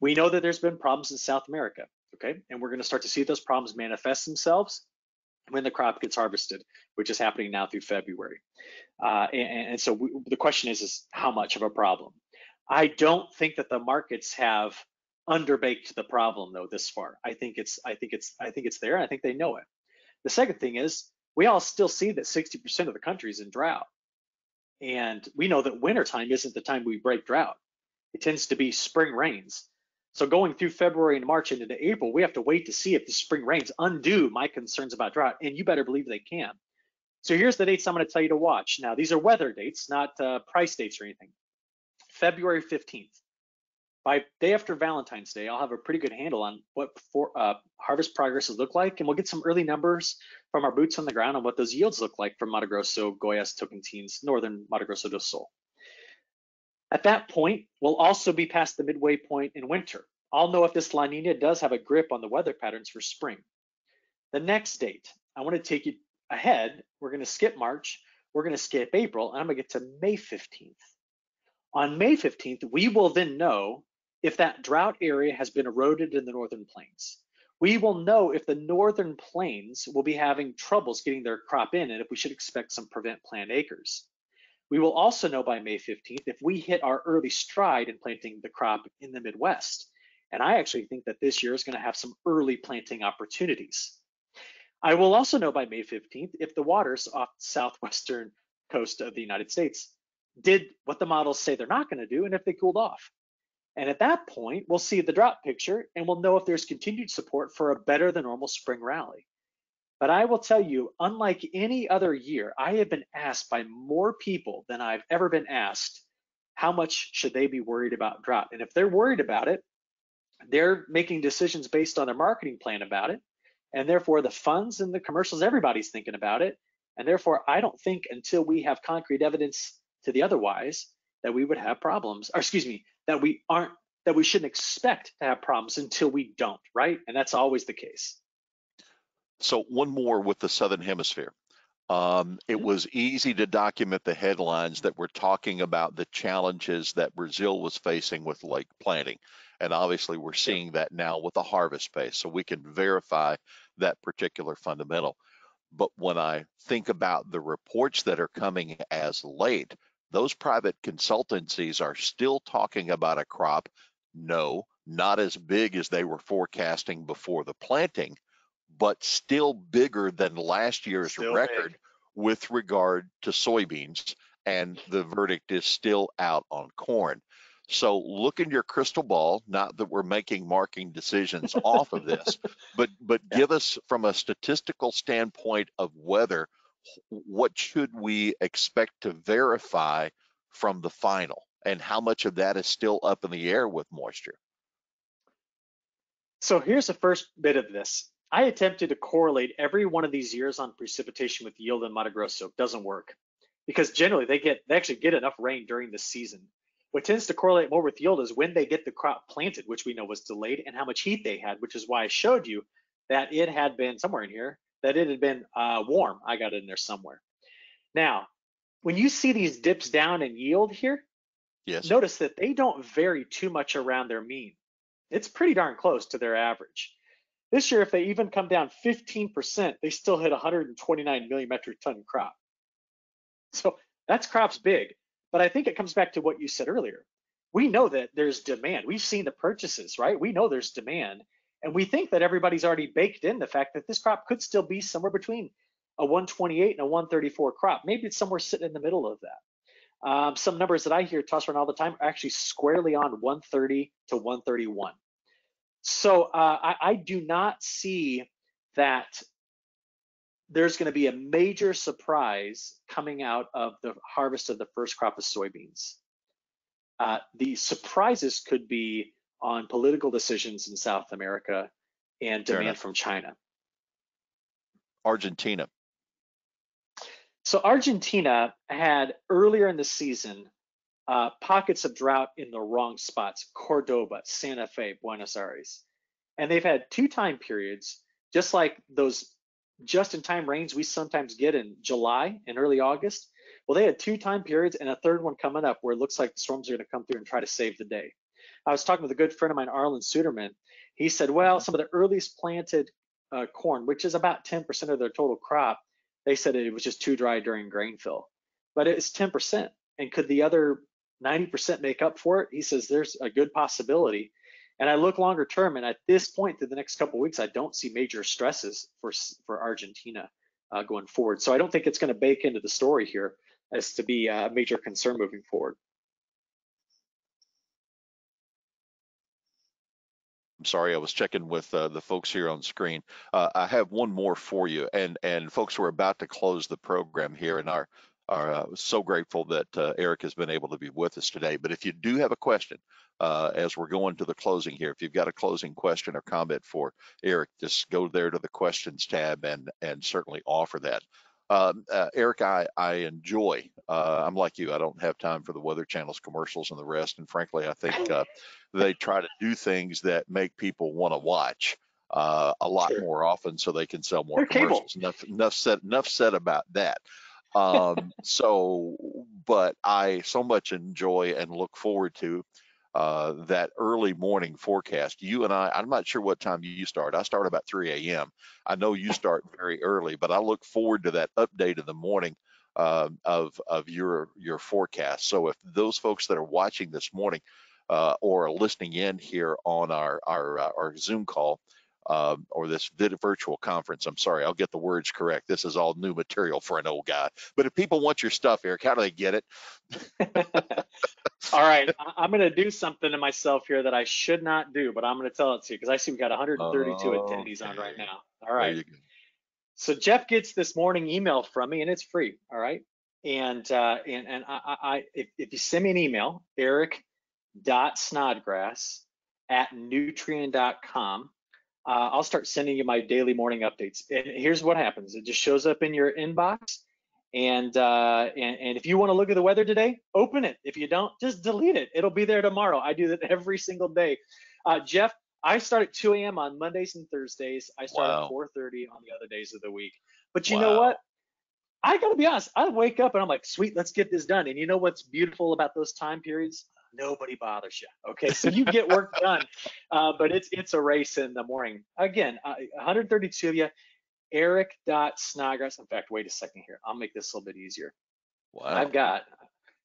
We know that there's been problems in South America, okay? And we're gonna start to see those problems manifest themselves when the crop gets harvested, which is happening now through February. Uh, and, and, so we, the question is, is how much of a problem? I don't think that the markets have underbaked the problem though this far. I think it's I think it's I think it's there. and I think they know it. The second thing is we all still see that 60% of the country is in drought. And we know that wintertime isn't the time we break drought. It tends to be spring rains. So going through February and March and into April, we have to wait to see if the spring rains undo my concerns about drought, and you better believe they can. So here's the dates I'm going to tell you to watch. Now, these are weather dates, not uh, price dates or anything. February 15th. By day after Valentine's Day, I'll have a pretty good handle on what for, uh, harvest progresses look like, and we'll get some early numbers from our boots on the ground on what those yields look like from Mato Grosso, Goiás, Tocantins, northern Mato Grosso do Sul. At that point, we'll also be past the midway point in winter. I'll know if this La Nina does have a grip on the weather patterns for spring. The next date, I want to take you ahead. We're going to skip March, we're going to skip April, and I'm going to get to May 15th. On May 15th, we will then know if that drought area has been eroded in the northern plains. We will know if the northern plains will be having troubles getting their crop in and if we should expect some prevent plant acres. We will also know by May 15th if we hit our early stride in planting the crop in the Midwest. And I actually think that this year is going to have some early planting opportunities. I will also know by May 15th if the waters off the southwestern coast of the United States did what the models say they're not going to do and if they cooled off. And at that point, we'll see the drop picture and we'll know if there's continued support for a better than normal spring rally. But I will tell you, unlike any other year, I have been asked by more people than I've ever been asked how much should they be worried about drought. And if they're worried about it, they're making decisions based on their marketing plan about it. And therefore, the funds and the commercials, everybody's thinking about it. And therefore, I don't think until we have concrete evidence to the otherwise that we would have problems, or excuse me, that we aren't, that we shouldn't expect to have problems until we don't, right? And that's always the case. So one more with the Southern Hemisphere. Um, it mm-hmm. was easy to document the headlines that were talking about the challenges that Brazil was facing with lake planting. And obviously, we're seeing that now with the harvest base, so we can verify that particular fundamental. But when I think about the reports that are coming as late, those private consultancies are still talking about a crop, no, not as big as they were forecasting before the planting, but still bigger than last year's still record big. with regard to soybeans. And the verdict is still out on corn. So look in your crystal ball, not that we're making marking decisions off of this, but but yeah. give us from a statistical standpoint of weather, what should we expect to verify from the final and how much of that is still up in the air with moisture? So here's the first bit of this. I attempted to correlate every one of these years on precipitation with yield in Mato Grosso. It doesn't work because generally they get they actually get enough rain during the season what tends to correlate more with yield is when they get the crop planted, which we know was delayed, and how much heat they had, which is why I showed you that it had been somewhere in here, that it had been uh, warm. I got it in there somewhere. Now, when you see these dips down in yield here, yes. notice that they don't vary too much around their mean. It's pretty darn close to their average. This year, if they even come down 15%, they still hit 129 million metric ton crop. So that's crop's big. But I think it comes back to what you said earlier. We know that there's demand. We've seen the purchases, right? We know there's demand. And we think that everybody's already baked in the fact that this crop could still be somewhere between a 128 and a 134 crop. Maybe it's somewhere sitting in the middle of that. Um, some numbers that I hear tossed around all the time are actually squarely on 130 to 131. So uh, I, I do not see that there's going to be a major surprise coming out of the harvest of the first crop of soybeans. Uh, the surprises could be on political decisions in South America and demand from China. Argentina. So Argentina had earlier in the season uh, pockets of drought in the wrong spots, Cordoba, Santa Fe, Buenos Aires. And they've had two time periods, just like those just in time rains we sometimes get in July and early August. Well, they had two time periods and a third one coming up where it looks like the storms are going to come through and try to save the day. I was talking with a good friend of mine, Arlan Suderman. He said, well, some of the earliest planted uh, corn, which is about 10% of their total crop, they said it was just too dry during grain fill. But it's 10%. And could the other 90% make up for it? He says there's a good possibility. And I look longer term, and at this point, through the next couple weeks, I don't see major stresses for for Argentina uh, going forward. So I don't think it's going to bake into the story here as to be a major concern moving forward. I'm sorry, I was checking with uh, the folks here on screen. Uh, I have one more for you, and and folks, we're about to close the program here, and our are uh, so grateful that uh, Eric has been able to be with us today. But if you do have a question, uh, as we're going to the closing here, if you've got a closing question or comment for Eric, just go there to the questions tab and and certainly offer that. Um, uh, Eric, I, I enjoy, uh, I'm like you, I don't have time for the Weather Channel's commercials and the rest. And frankly, I think uh, they try to do things that make people want to watch. Uh, a lot sure. more often so they can sell more They're commercials. Enough, enough said. Enough said about that um, so, but I so much enjoy and look forward to uh, that early morning forecast. You and I, I'm not sure what time you start. I start about 3 a.m. I know you start very early, but I look forward to that update in the morning uh, of of your your forecast. So if those folks that are watching this morning uh, or listening in here on our our uh, our Zoom call um, or this virtual conference. I'm sorry, I'll get the words correct. This is all new material for an old guy. But if people want your stuff, Eric, how do they get it? all right, I'm going to do something to myself here that I should not do, but I'm going to tell it to you because I see we've got 132 attendees on right now. All right. So Jeff gets this morning email from me, and it's free. All right, and uh, and and I, I if, if you send me an email, Eric dot snodgrass at nutrien.com uh, I'll start sending you my daily morning updates. And here's what happens: it just shows up in your inbox. And uh, and, and if you want to look at the weather today, open it. If you don't, just delete it. It'll be there tomorrow. I do that every single day. Uh, Jeff, I start at 2 a.m. on Mondays and Thursdays. I start wow. at 4:30 on the other days of the week. But you wow. know what? I gotta be honest. I wake up and I'm like, sweet, let's get this done. And you know what's beautiful about those time periods? Nobody bothers you. Okay, so you get work done, uh, but it's it's a race in the morning. Again, uh, 132 of you. Eric dot Snodgrass. In fact, wait a second here. I'll make this a little bit easier. Wow. I've got.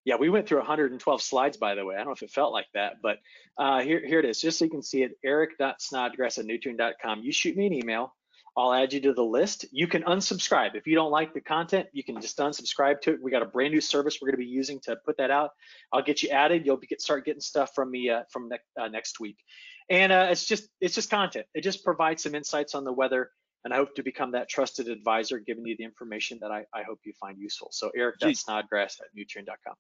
Yeah, we went through 112 slides, by the way. I don't know if it felt like that, but uh, here, here it is, just so you can see it, eric.snodgrass at nutrien.com. You shoot me an email. I'll add you to the list. You can unsubscribe. If you don't like the content, you can just unsubscribe to it. We got a brand new service we're going to be using to put that out. I'll get you added. You'll get, start getting stuff from me uh, from ne uh, next week. And uh, it's just it's just content. It just provides some insights on the weather. And I hope to become that trusted advisor, giving you the information that I, I hope you find useful. So Eric Snodgrass at nutrien.com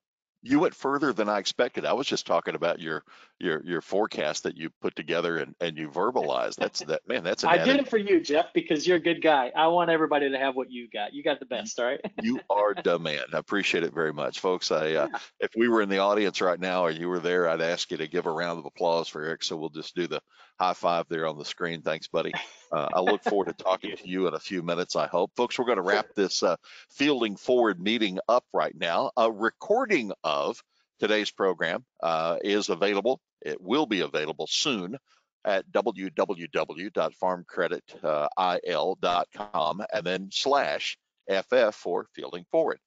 you went further than I expected. I was just talking about your your your forecast that you put together and and you verbalized. That's that man. That's an I did it for you, Jeff, because you're a good guy. I want everybody to have what you got. You got the best, all right? you are the man. I appreciate it very much, folks. I uh, yeah. if we were in the audience right now or you were there, I'd ask you to give a round of applause for Eric. So we'll just do the high five there on the screen. Thanks, buddy. Uh, I look forward to talking to you in a few minutes. I hope, folks. We're going to wrap this uh, fielding forward meeting up right now. A recording of Today's program uh, is available. It will be available soon at www.farmcreditil.com and then slash FF for Fielding Forward.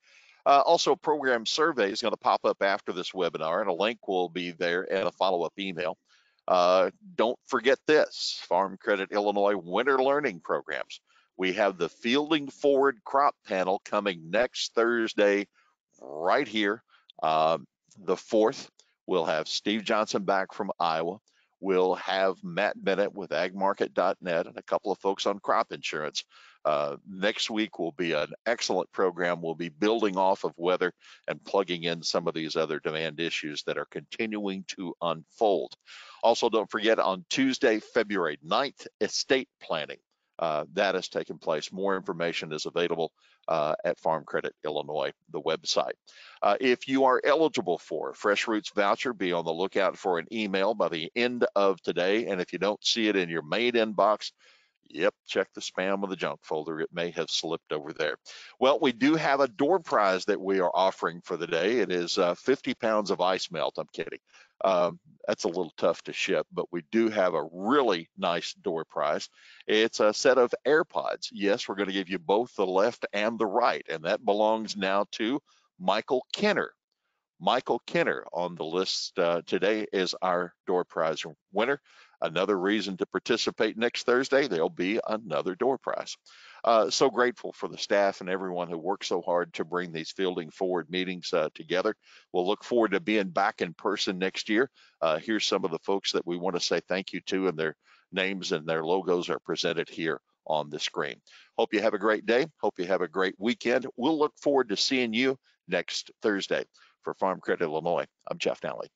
Uh, also, a program survey is going to pop up after this webinar, and a link will be there and a follow-up email. Uh, don't forget this, Farm Credit Illinois Winter Learning Programs. We have the Fielding Forward Crop Panel coming next Thursday right here. Um, the fourth, we'll have Steve Johnson back from Iowa. We'll have Matt Bennett with agmarket.net and a couple of folks on crop insurance. Uh, next week will be an excellent program. We'll be building off of weather and plugging in some of these other demand issues that are continuing to unfold. Also, don't forget on Tuesday, February 9th, estate planning. Uh, that has taken place. More information is available uh, at Farm Credit Illinois, the website. Uh, if you are eligible for Fresh Roots voucher, be on the lookout for an email by the end of today. And if you don't see it in your main inbox, Yep, check the spam or the junk folder. It may have slipped over there. Well, we do have a door prize that we are offering for the day. It is uh, 50 pounds of ice melt. I'm kidding. Um, that's a little tough to ship, but we do have a really nice door prize. It's a set of AirPods. Yes, we're going to give you both the left and the right, and that belongs now to Michael Kenner. Michael Kenner on the list uh, today is our door prize winner. Another reason to participate next Thursday, there'll be another door prize. Uh, so grateful for the staff and everyone who worked so hard to bring these fielding forward meetings uh, together. We'll look forward to being back in person next year. Uh, here's some of the folks that we want to say thank you to, and their names and their logos are presented here on the screen. Hope you have a great day. Hope you have a great weekend. We'll look forward to seeing you next Thursday. For Farm Credit Illinois, I'm Jeff Nalley.